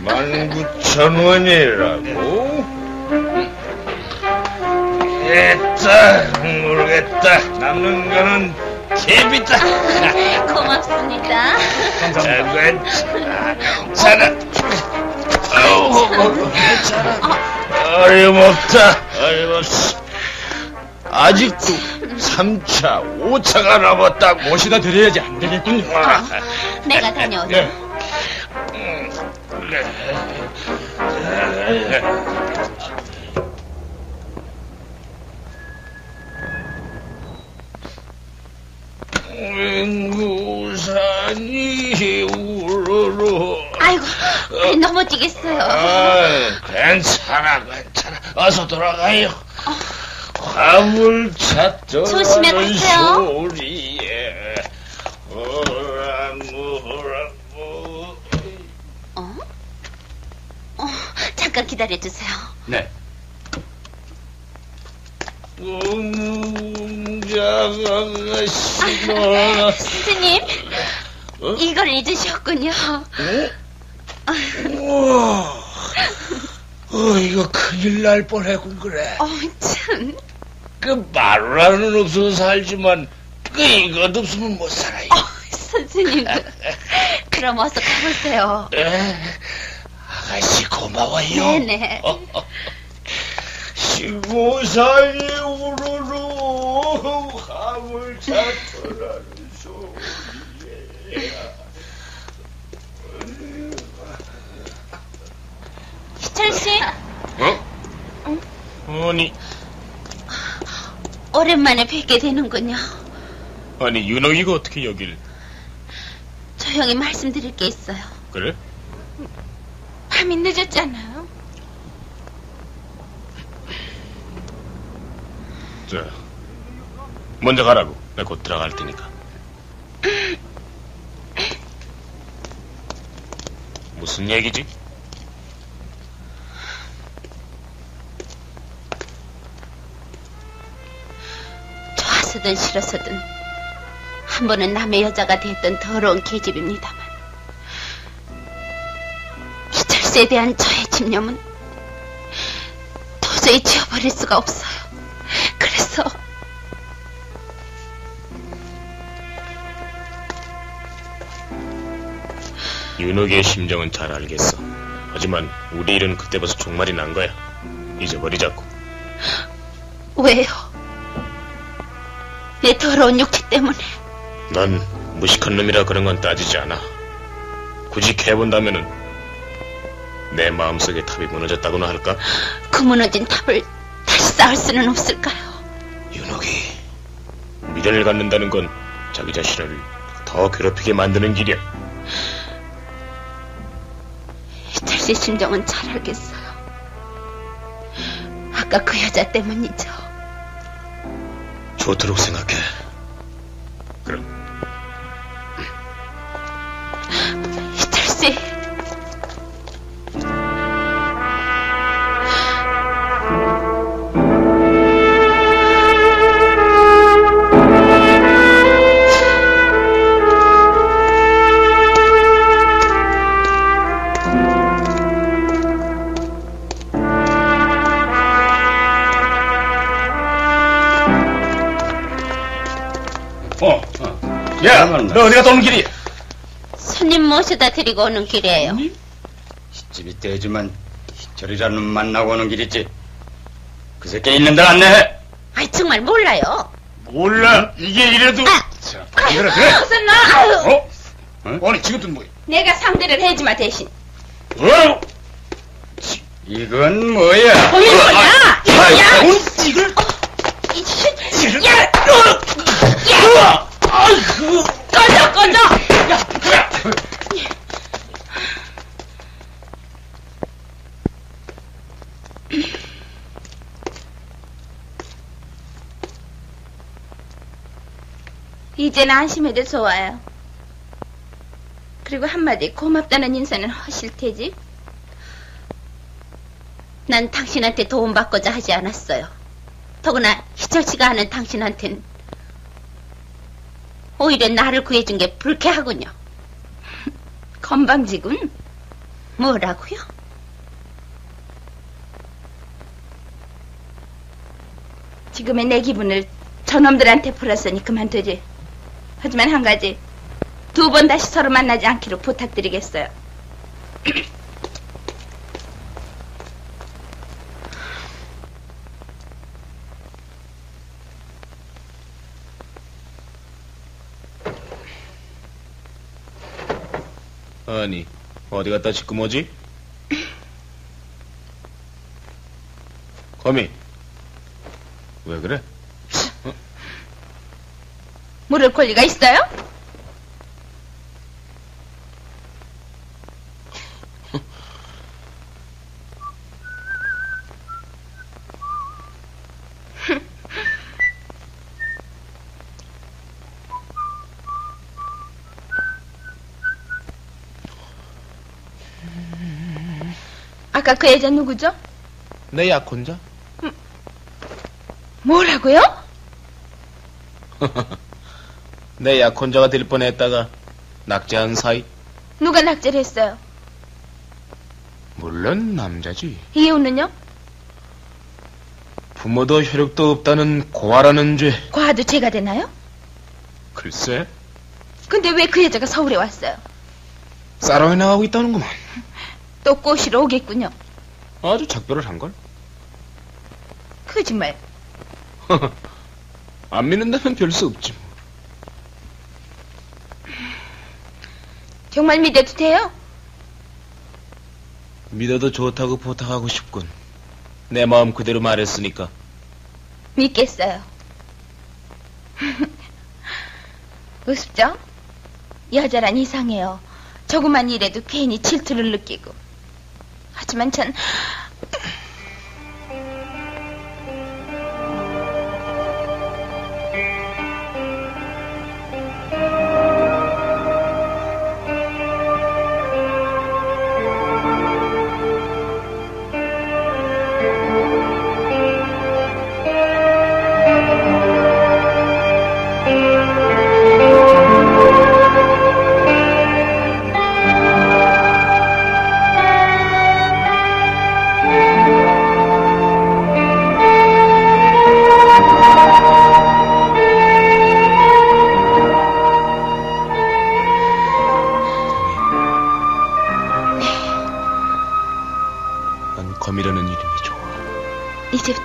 만구천 원이라고? 됐다. 모르겠다. 남는 거는 제비다. *laughs* 고맙습니다. 저건 괜찮아. 아우, 괜찮아. 어림없다. 어림없어. 아직도 3차, 5차가 남았다. 모시다 드려야지 안 되겠군요. 내가 다녀오죠. 네. 우산이 우르르 아이고, 넘어지겠어요. 아, 괜찮아, 괜찮아. 어서 돌아가요. 화물차 조심해 떠나는 가세요. 소리에 오라무 오라무 어? 어, 잠깐 기다려주세요. 네. 공자가 싫어 스님, 이걸 잊으셨군요. 우와 어, 이거 큰일 날 뻔했군 그래 어, 참. 그 마루라는 없어서 살지만 그 이것 없으면 못 살아요 선생님, 그럼 어서 가보세요. 에, 아가씨 고마워요 네네. 시고산이 우르르 화물차 떠나는 소리에 희철 씨, 어? 아니 오랜만에 뵙게 되는군요. 아니 윤호이가 어떻게 여길 조용히 말씀드릴 게 있어요. 그래? 밤이 늦었잖아요. 자 먼저 가라고 내가 곧 들어갈 테니까 무슨 얘기지? 좋아서든 싫어서든 한 번은 남의 여자가 됐던 더러운 계집입니다만 이철수에 대한 저의 집념은 도저히 지워버릴 수가 없어요. 그래서 윤옥의 심정은 잘 알겠어. 하지만 우리 일은 그때 벌써 종말이 난 거야. 잊어버리자고. 왜요? 내 더러운 육체 때문에 난 무식한 놈이라 그런 건 따지지 않아. 굳이 캐본다면은 내 마음속에 탑이 무너졌다고나 할까? 그 무너진 탑을 다시 쌓을 수는 없을까요? 윤옥이 미련을 갖는다는 건 자기 자신을 더 괴롭히게 만드는 길이야. 희철 씨 심정은 잘 알겠어요. 아까 그 여자 때문이죠. 좋도록 생각해. 그럼 야, 너 어디 갔다 오는 길이야? 손님 모셔다 드리고 오는 길이에요. 집이 떼지만 희철이라는 만나고 오는 길이지. 그 새끼 있는 데를 안내해. 아이 정말 몰라요. 몰라. 이게 이래도. 자, 그래, 그래. 어서 나. 아유, 어? 아니, 지금도 뭐야? 내가 상대를 해주마 대신. 어? 이건 뭐야? 보이는 거야? 야, 이걸. 야, 야, 야, 아이고. 꺼져, 꺼져. 이제는 안심해도 좋아요. 그리고 한마디 고맙다는 인사는 하실 테지? 난 당신한테 도움받고자 하지 않았어요. 더구나 희철 씨가 하는 당신한텐 오히려 나를 구해준 게 불쾌하군요. *laughs* 건방지군. 뭐라고요? 지금의 내 기분을 저놈들한테 풀었으니 그만두지. 하지만 한 가지. 두 번 다시 서로 만나지 않기로 부탁드리겠어요. 아니, 어디 갔다 짚고 뭐지? *clears throat* 거미. 왜 그래? 물을 권리가 있어요? 아까 그 여자 누구죠? 내 약혼자? 뭐라고요? *laughs* 내 약혼자가 될 뻔했다가 낙제한 사이? 누가 낙제를 했어요? 물론 남자지. 이유는요? 부모도 혈육도 없다는 고아라는 죄. 과도 죄가 되나요? 글쎄, 근데 왜 그 여자가 서울에 왔어요? 싸러에 나가고 있다는구만. 또 꼬시러 오겠군요. 아주 작별을 한걸? 거짓말. *laughs* 안 믿는다면 별 수 없지. 정말 믿어도 돼요? 믿어도 좋다고 부탁하고 싶군. 내 마음 그대로 말했으니까. 믿겠어요. *laughs* 우습죠? 여자란 이상해요. 조그만 일에도 괜히 질투를 느끼고. 하지만 전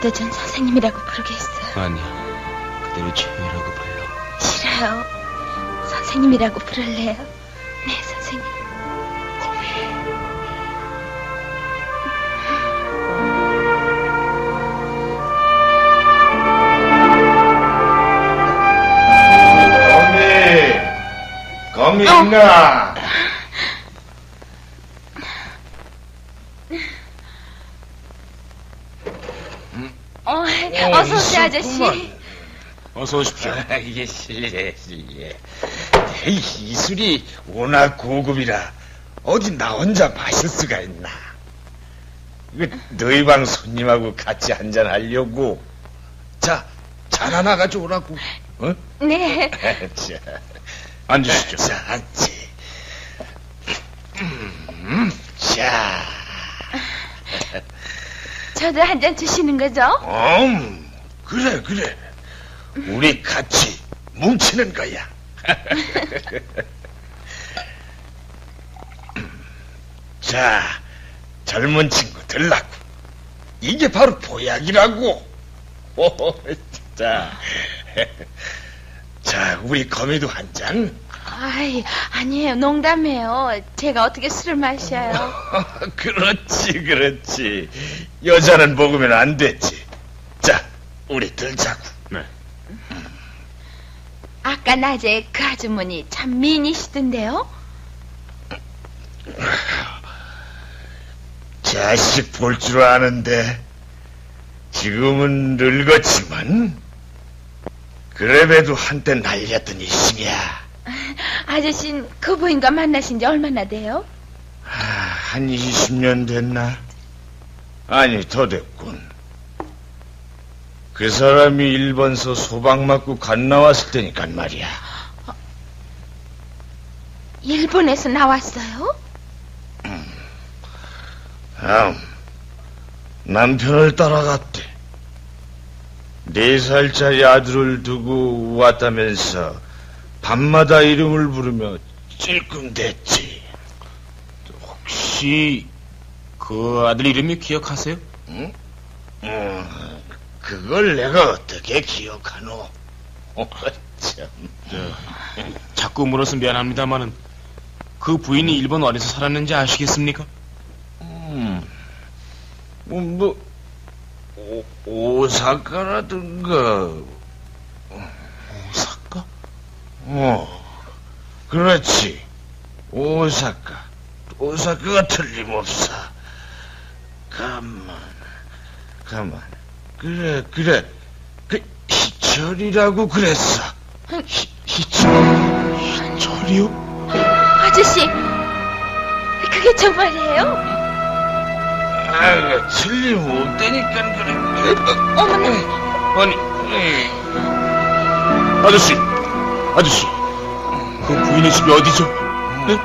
이제부터 전 선생님이라고 부르겠어요. 아니야. 그대로 최유라고 불러. 싫어요. 선생님이라고 부를래요. 네, 선생님. 거미, 거미 있나? 어, 어서 오세요, 아저씨. 어서 오십시오. 아, 이게 실례, 실례. 이 이술이 워낙 고급이라 어디 나 혼자 마실 수가 있나. 그 너희 방 손님하고 같이 한잔 하려고. 자, 잔 하나 가져오라고. 어? 네. *laughs* 자, 앉으시죠. 자, 앉지. 음, 자, 저도 한 잔 주시는 거죠? 음, 그래, 그래. 우리 같이 뭉치는 거야. *laughs* 자, 젊은 친구 들라고. 이게 바로 보약이라고. 오, *laughs* 자, *laughs* 자, 우리 거미도 한 잔. 아이, 아니에요. 농담해요. 제가 어떻게 술을 마셔요? 그렇지, 그렇지. 여자는 먹으면 안 되지. 자, 우리 들자고. 네. 아까 낮에 그 아주머니 참 미인이시던데요? 자식 볼 줄 아는데 지금은 늙었지만 그래봬도 한때 날렸던 일심이야. 아저씨는 그 부인과 만나신 지 얼마나 돼요? 한 20년 됐나? 아니, 더 됐군. 그 사람이 일본서 소방 맞고 갓 나왔을 때니깐 말이야. 일본에서 나왔어요? 다음, 남편을 따라갔대. 네 살짜리 아들을 두고 왔다면서 밤마다 이름을 부르며 찔끔댔지. 혹시 그 아들 이름이 기억하세요? 응? 어, 그걸 내가 어떻게 기억하노? 어, 참. 자꾸 물어서 미안합니다만은 그 부인이 일본 어디서 살았는지 아시겠습니까? 음, 뭐, 뭐 오, 오사카라든가. 오사카? 어, 그렇지. 오사카. 오사카가 틀림없어. 가만, 가만. 그래, 그래. 그, 희철이라고 그랬어. 희, 희철, 희철이요? 아저씨, 그게 정말이에요? 아, 틀림없다니까, 그래. 어머나. 아니, 아저씨, 아저씨, 그 부인의 집이 어디죠? 네?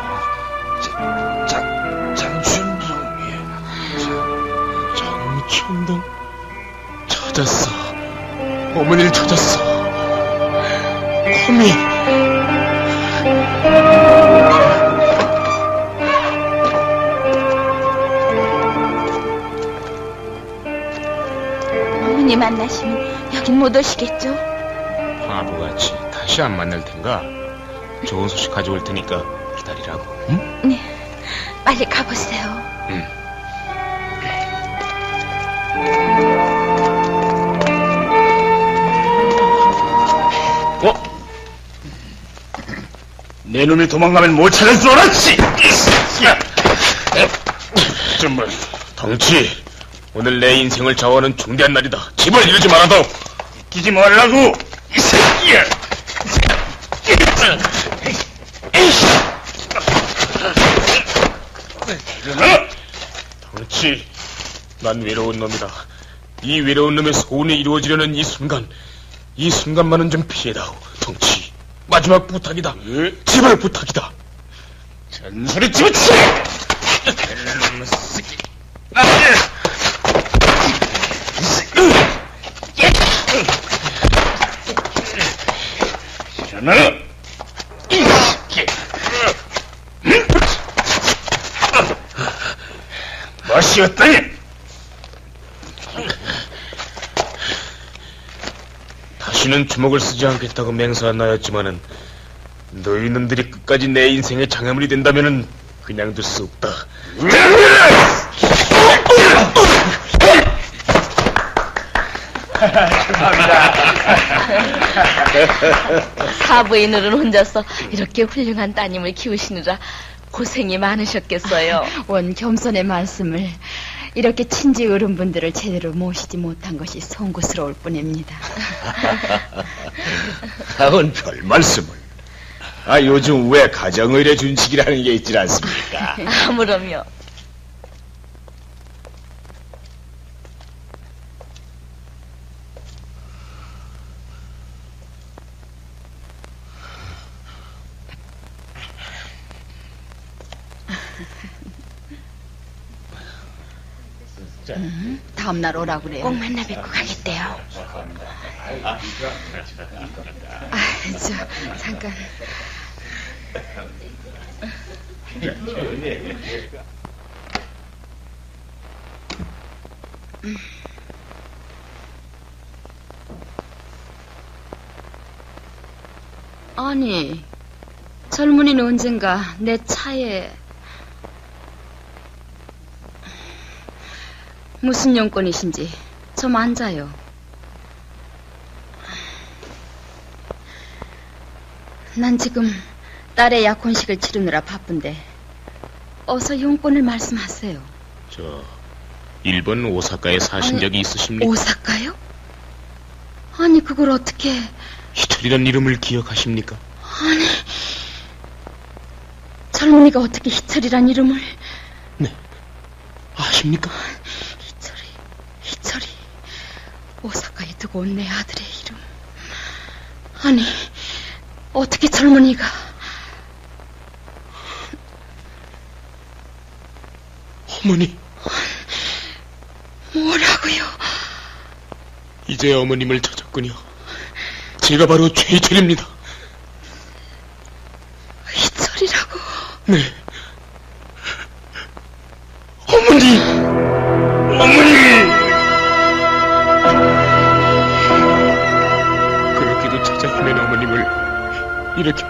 장춘동이야. 장춘동? 찾았어. 어머니를 찾았어. 거미. 어머니 만나시면 여긴 못 오시겠죠? 바보같이 다시 안 만날 텐가. 좋은 소식 가져올 테니까 기다리라고. 응? 네. 빨리 가보세요. 응. 내 놈이 도망가면 못 찾을 줄 알았지! 정말 덩치 오늘 내 인생을 좌우하는 중대한 날이다. 집을 이루지 말아도! 끼지 말라고! 이 새끼야 일어나! 덩치 난 외로운 놈이다. 이 외로운 놈의 소원이 이루어지려는 이 순간 이 순간만은 좀 피해다오 덩치 마지막 부탁이다 제발 부탁이다 잔소리 집어치 일어나 이 새끼 맛이 어떠니? 다시는 주먹을 쓰지 않겠다고 맹세한 나였지만은 너희 놈들이 끝까지 내 인생의 장애물이 된다면은 그냥 둘 수 없다. *laughs* 사부인으로는 혼자서 이렇게 훌륭한 따님을 키우시느라 고생이 많으셨겠어요. 원 겸손의 말씀을 이렇게 친지 어른분들을 제대로 모시지 못한 것이 송구스러울 뿐입니다. *laughs* 하은 별 말씀을. 아, 요즘 왜 가정의례 준칙이라는 게 있질 않습니까? 아무럼요. 음, 다음 날 오라고 그래요. 꼭 만나 뵙고 가겠대요. 아, 저, 잠깐. 아니, 젊은이는 언젠가 내 차에 무슨 용건이신지 좀 앉아요. 난 지금 딸의 약혼식을 치르느라 바쁜데 어서 용건을 말씀하세요. 저 일본 오사카에 사신 아니, 적이 있으십니까? 오사카요? 아니 그걸 어떻게 희철이란 이름을 기억하십니까? 아니 젊은이가 어떻게 희철이란 이름을 아십니까? 희철이 희철이 오사카에 두고 온 내 아들의 이름 아니 어떻게 젊은이가 어머니, 뭐라고요? 이제 어머님을 찾았군요. 제가 바로 최희철입니다. 희철이라고 네.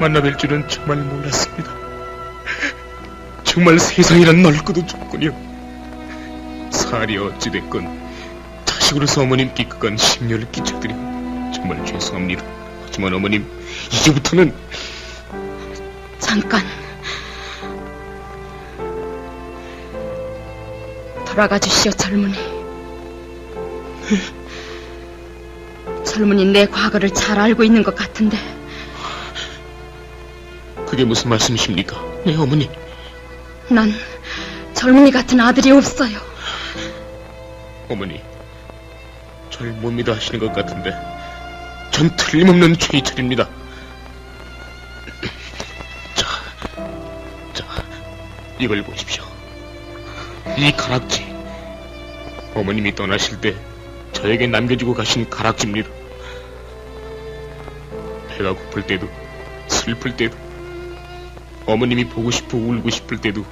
만나뵐 줄은 정말 몰랐습니다. 정말 세상이란 넓고도 좁군요. 살이 어찌됐건 자식으로서 어머님께 그간 심려를 끼쳐드려 정말 죄송합니다. 하지만 어머님, 이제부터는 잠깐 돌아가 주시오 젊은이 젊은이 내 과거를 잘 알고 있는 것 같은데 그게 무슨 말씀이십니까? 네, 어머니. 난 젊은이 같은 아들이 없어요 어머니, 절 못 믿어 하시는 것 같은데, 전 틀림없는 최희철입니다. *clears throat* 자, 자, 이걸 보십시오. 이 가락지. 어머님이 떠나실 때 저에게 남겨주고 가신 가락지입니다. 배가 고플 때도, 슬플 때도, 어머님이 보고 싶어 울고 싶을 때도,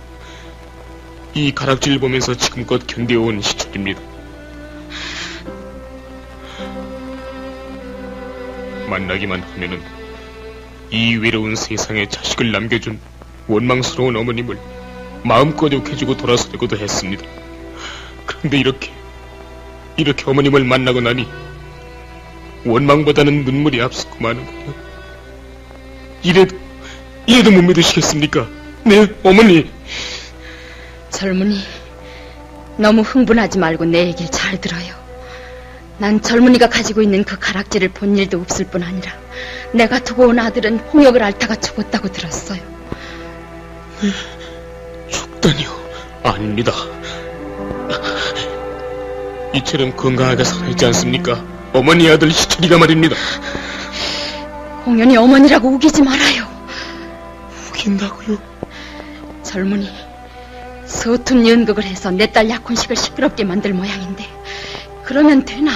이 가락지를 보면서 지금껏 견뎌온 시철입니다. 만나기만 하면은 이 외로운 세상에 자식을 남겨준 원망스러운 어머님을 마음껏 욕해주고 돌아서려고도 했습니다. 그런데 이렇게 이렇게 어머님을 만나고 나니 원망보다는 눈물이 앞서고 마는군요. 이래 도 이래도 못 믿으시겠습니까? 네, 어머니. 젊은이 너무 흥분하지 말고 내 얘기를 잘 들어요 난 젊은이가 가지고 있는 그 가락지를 본 일도 없을 뿐 아니라 내가 두고 온 아들은 홍역을 앓다가 죽었다고 들었어요 죽다니요. 아닙니다. 이처럼 건강하게 살아있지 않습니까? 어머니 아들 희철이가 말입니다. 공연히 어머니라고 우기지 말아요 우긴다고요? 젊은이 서툰 연극을 해서 내 딸 약혼식을 시끄럽게 만들 모양인데 그러면 되나?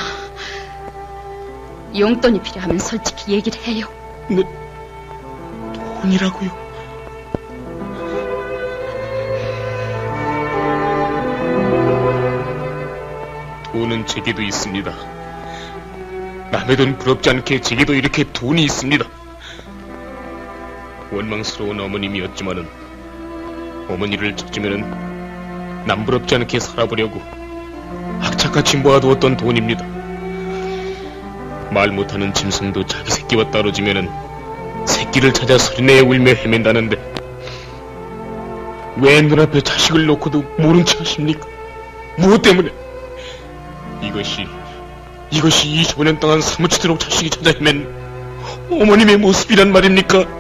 용돈이 필요하면 솔직히 얘기를 해요. 네, 돈이라고요? 돈은 제게도 있습니다. 남의 돈 부럽지 않게 제게도 이렇게 돈이 있습니다. 원망스러운 어머님이었지만은 어머니를 찾으면은 남부럽지 않게 살아보려고 악착같이 모아두었던 돈입니다. 말 못하는 짐승도 자기 새끼와 떨어지면은 새끼를 찾아 소리내어 울며 헤맨다는데 왜 눈앞에 자식을 놓고도 모른 체 하십니까? 무엇 때문에? 이것이 이것이 25년 동안 사무치도록 자식이 찾아 헤맨 어머님의 모습이란 말입니까?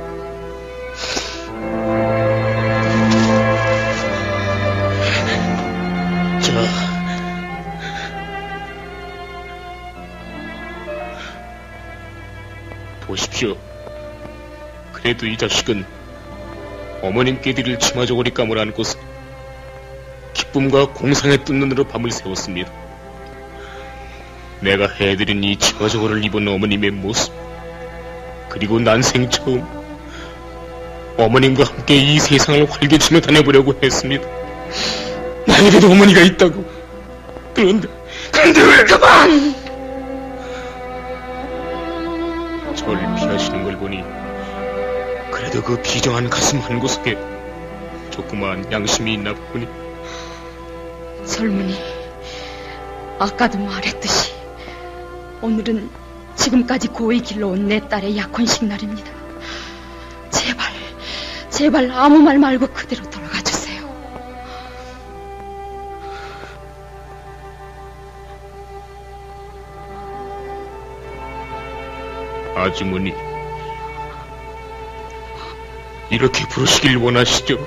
보십시오. 그래도 이 자식은 어머님께 드릴 치마저고리 감을 안고서 기쁨과 공상에 뜬 눈으로 밤을 새웠습니다. 내가 해드린 이 처저고를 입은 어머님의 모습 그리고 난생 처음 어머님과 함께 이 세상을 활개치며 다녀보려고 했습니다. 나에게도 어머니가 있다고. 그런데 근데 왜 그만! 절 피하시는 걸 보니 그래도 그 비정한 가슴 한 구석에 조그마한 양심이 있나 보니 젊은이, 아까도 말했듯이 오늘은 지금까지 고의 길로 온내 딸의 약혼식 날입니다. 제발, 제발 아무 말 말고 그대로 돌아 아주머니 이렇게 부르시길 원하시죠?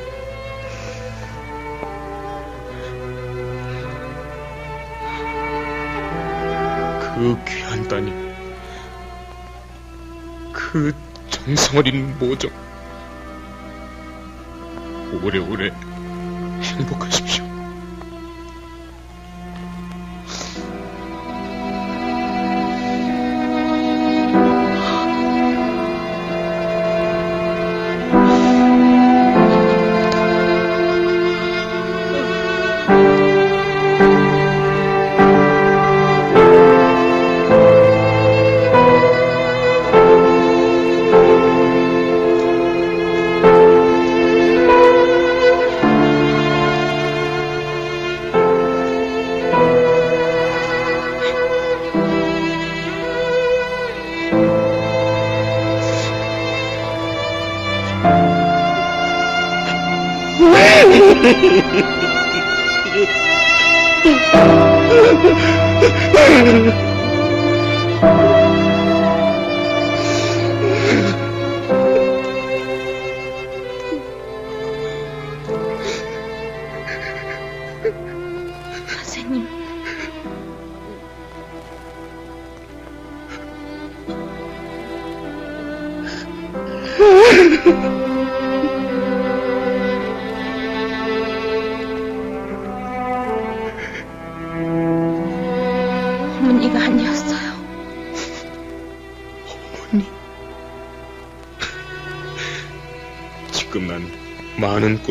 그 귀한 따님 그 정성어린 모정 오래오래 행복하십시오.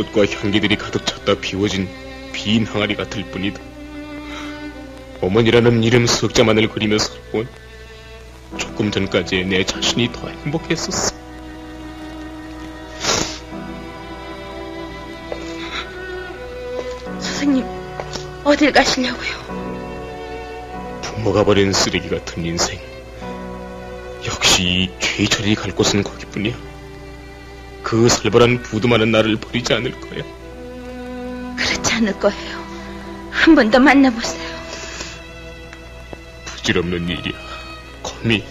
꽃과 향기들이 가득 찼다 비워진 빈 항아리 같을 뿐이다. 어머니라는 이름 석자만을 그리며 살아온 조금 전까지의 내 자신이 더 행복했었어. 선생님, 어딜 가시려고요? 부모가 버린 쓰레기 같은 인생. 역시 이 최철이 갈 곳은 거기뿐이야. 그 살벌한 부두만은 나를 버리지 않을 거야. 그렇지 않을 거예요. 한 번 더 만나보세요. 부질없는 일이야. 거미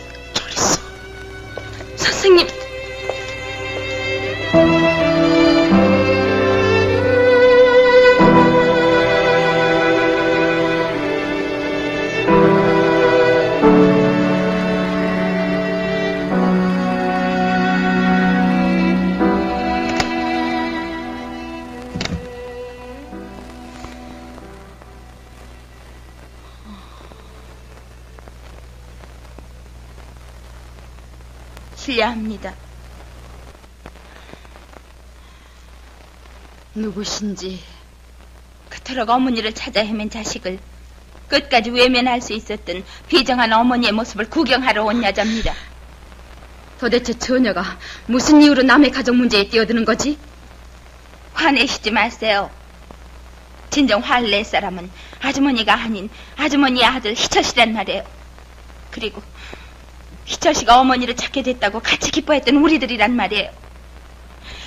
누구신지 그토록 어머니를 찾아 헤맨 자식을 끝까지 외면할 수 있었던 비정한 어머니의 모습을 구경하러 온 여자입니다. 도대체 처녀가 무슨 이유로 남의 가정 문제에 뛰어드는 거지? 화내시지 마세요. 진정 화를 낼 사람은 아주머니가 아닌 아주머니의 아들 희철씨란 말이에요. 그리고 희철씨가 어머니를 찾게 됐다고 같이 기뻐했던 우리들이란 말이에요.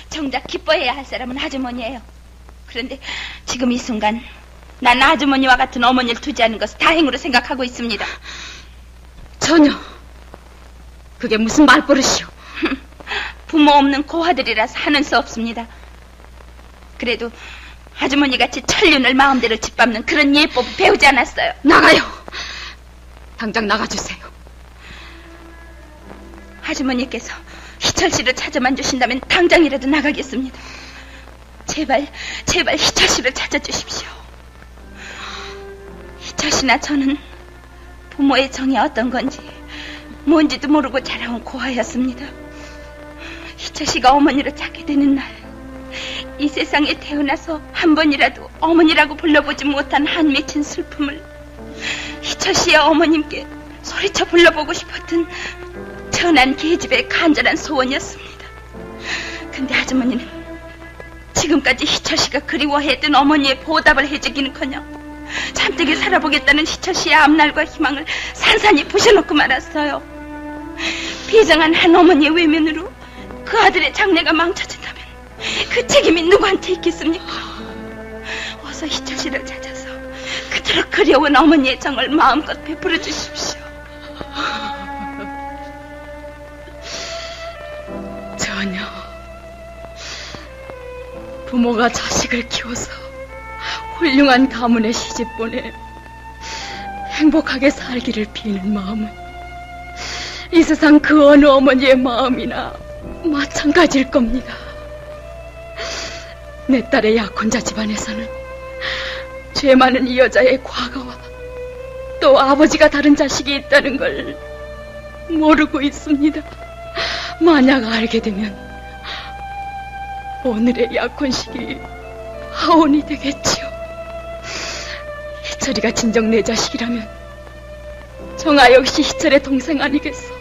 정작 기뻐해야 할 사람은 아주머니예요. 그런데 지금 이 순간 난 아주머니와 같은 어머니를 두지 않은 것을 다행으로 생각하고 있습니다. 전혀. 그게 무슨 말버릇이오. *laughs* 부모 없는 고아들이라서 하는 수 없습니다. 그래도 아주머니 같이 천륜을 마음대로 짓밟는 그런 예법을 배우지 않았어요. 나가요. 당장 나가주세요. 아주머니께서 희철 씨를 찾아만 주신다면 당장이라도 나가겠습니다. 제발, 제발 희철 씨를 찾아주십시오. 희철 씨나 저는 부모의 정이 어떤 건지 뭔지도 모르고 자라온 고아였습니다. 희철 씨가 어머니를 찾게 되는 날, 이 세상에 태어나서 한 번이라도 어머니라고 불러보지 못한 한 맺힌 슬픔을 희철 씨의 어머님께 소리쳐 불러보고 싶었던 천한 계집의 간절한 소원이었습니다. 근데 아주머니는 지금까지 희철 씨가 그리워했던 어머니의 보답을 해주기는커녕 잠들게 살아보겠다는 희철 씨의 앞날과 희망을 산산히 부셔놓고 말았어요. 비정한 한 어머니의 외면으로 그 아들의 장래가 망쳐진다면 그 책임이 누구한테 있겠습니까? 어서 희철 씨를 찾아서 그토록 그리워온 어머니의 정을 마음껏 베풀어 주십시오. 전혀. 부모가 자식을 키워서 훌륭한 가문에 시집 보내 행복하게 살기를 비는 마음은 이 세상 그 어느 어머니의 마음이나 마찬가지일 겁니다. 내 딸의 약혼자 집안에서는 죄 많은 이 여자의 과거와 또 아버지가 다른 자식이 있다는 걸 모르고 있습니다. 만약 알게 되면 오늘의 약혼식이 하온이 되겠지요. 희철이가 진정 내 자식이라면 정아 역시 희철의 동생 아니겠어.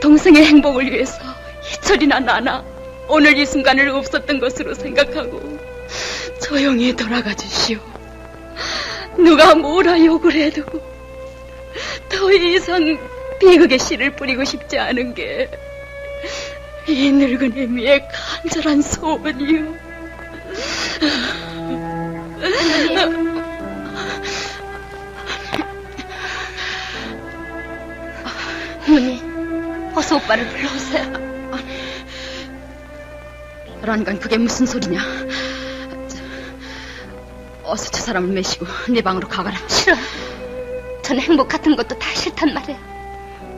동생의 행복을 위해서 희철이나 나나 오늘 이 순간을 없었던 것으로 생각하고 조용히 돌아가 주시오. 누가 뭐라 욕을 해도 더 이상 비극의 씨를 뿌리고 싶지 않은 게 이 늙은 애미의 간절한 소원이요. 어머니, 어서 오빠를 불러오세요. 란간 그게 무슨 소리냐? 저, 어서 저 사람을 메시고 네 방으로 가거라. 싫어. 전 행복 같은 것도 다 싫단 말이야.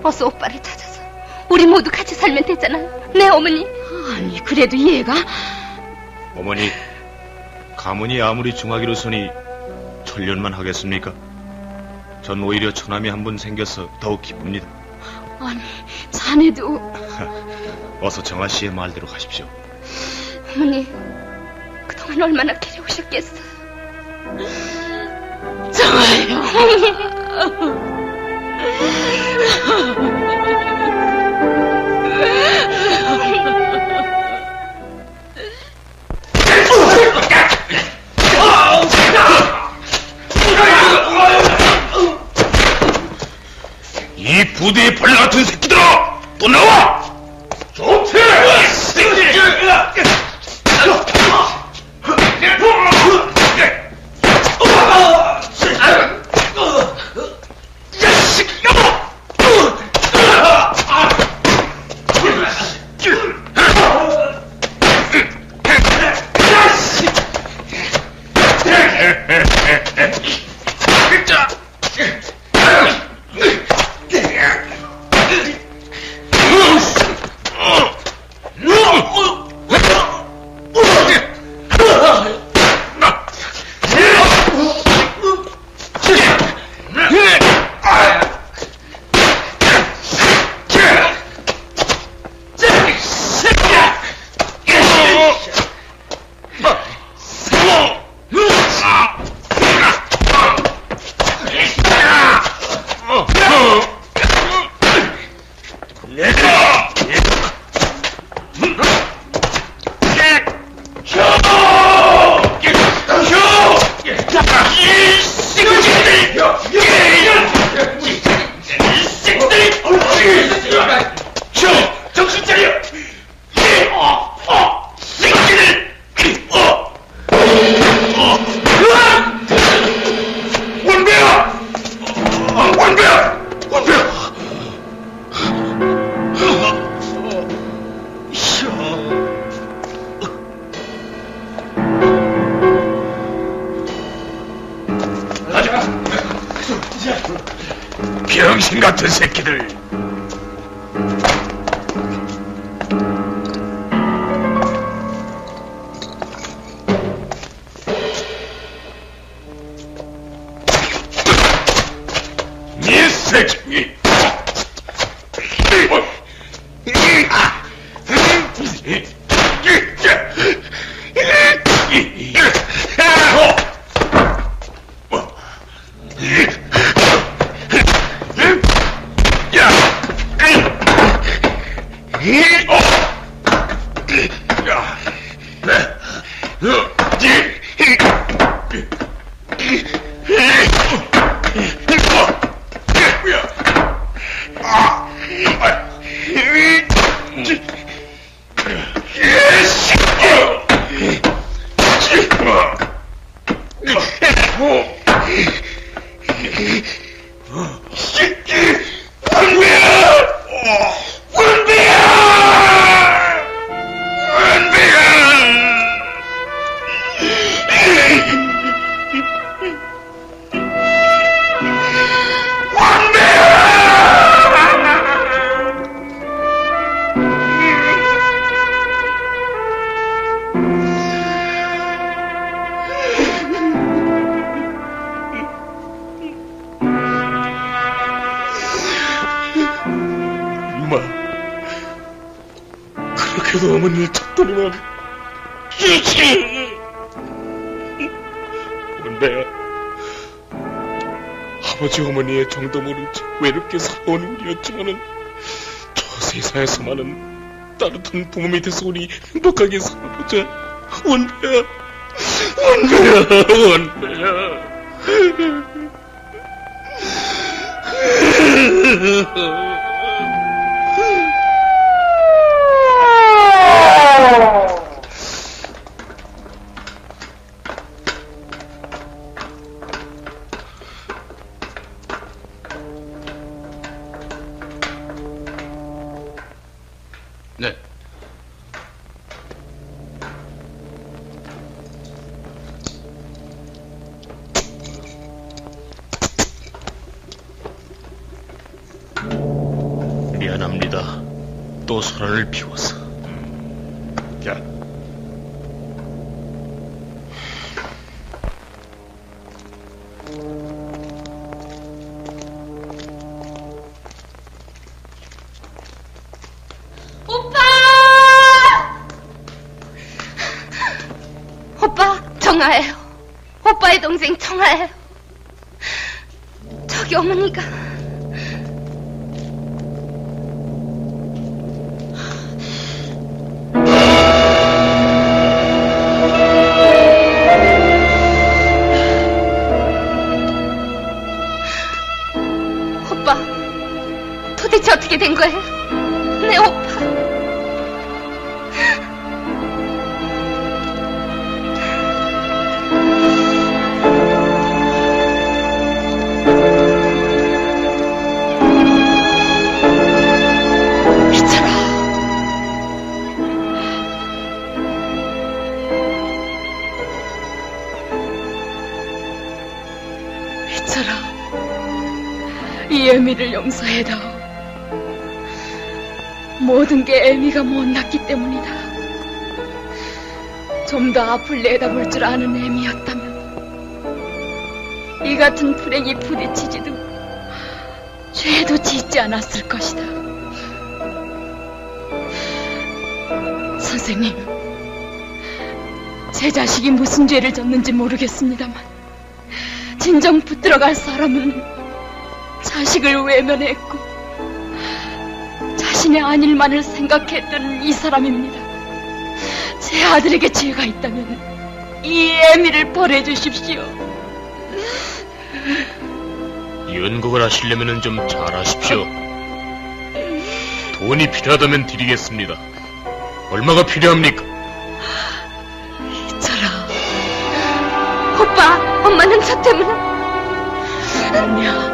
어서 오빠를 찾아서 우리 모두 같이 살면 되잖아요. 네, 어머니. 아니, 그래도 얘가 어머니, 가문이 아무리 중하기로서니 천년만 하겠습니까? 전 오히려 처남이 한 분 생겨서 더욱 기쁩니다. 아니, 자네도 *laughs* 어서 정아 씨의 말대로 가십시오. 어머니, 그동안 얼마나 괴로우셨겠어요. *laughs* 부대의 벌레 같은 새끼들아! 또 나와! 좋대! 세상에서만은 따뜻한 부모 밑에서 우리 행복하게 살아보자. 원배야, 원배야, 원배야. *laughs* 또 소란을 피워서. 자, 오빠! 오빠, 정아예요. 오빠의 동생 정아예요. 저기 어머니가. 용서해다오. 모든 게 애미가 못났기 때문이다. 좀 더 앞을 내다볼 줄 아는 애미였다면 이 같은 불행이 부딪히지도 죄도 짓지 않았을 것이다. 선생님, 제 자식이 무슨 죄를 졌는지 모르겠습니다만 진정 붙들어갈 사람은 자식을 외면했고 자신의 아닐만을 생각했던 이 사람입니다. 제 아들에게 죄가 있다면 이 애미를 벌해주십시오. 연극을 하시려면 좀 잘하십시오. 돈이 필요하다면 드리겠습니다. 얼마가 필요합니까? 저라. 오빠, 엄마는 저 때문에. 아니야.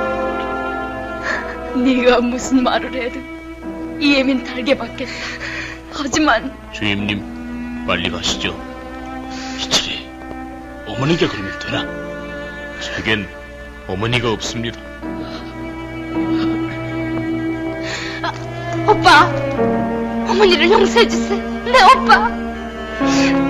네가 무슨 말을 해도 이 애민 달게 받겠다. 하지만 주임님, 빨리 가시죠. 희철이, 어머니가 그러면 되나? 제겐 어머니가 없습니다. 오빠, 어머니를 용서해 주세요. 내 오빠.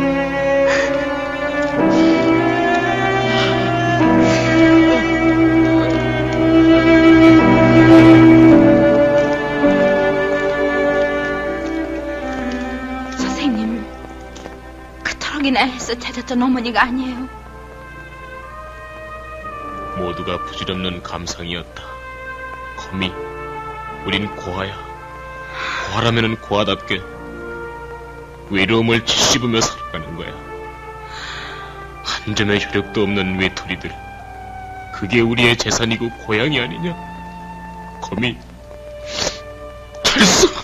해서 찾았던 어머니가 아니에요. 모두가 부질없는 감상이었다. 거미, 우린 고아야. 고아라면은 고아답게 외로움을 짓씹으며 살아가는 거야. 한 점의 혈육도 없는 외톨이들. 그게 우리의 재산이고 고향이 아니냐? 거미, 철수!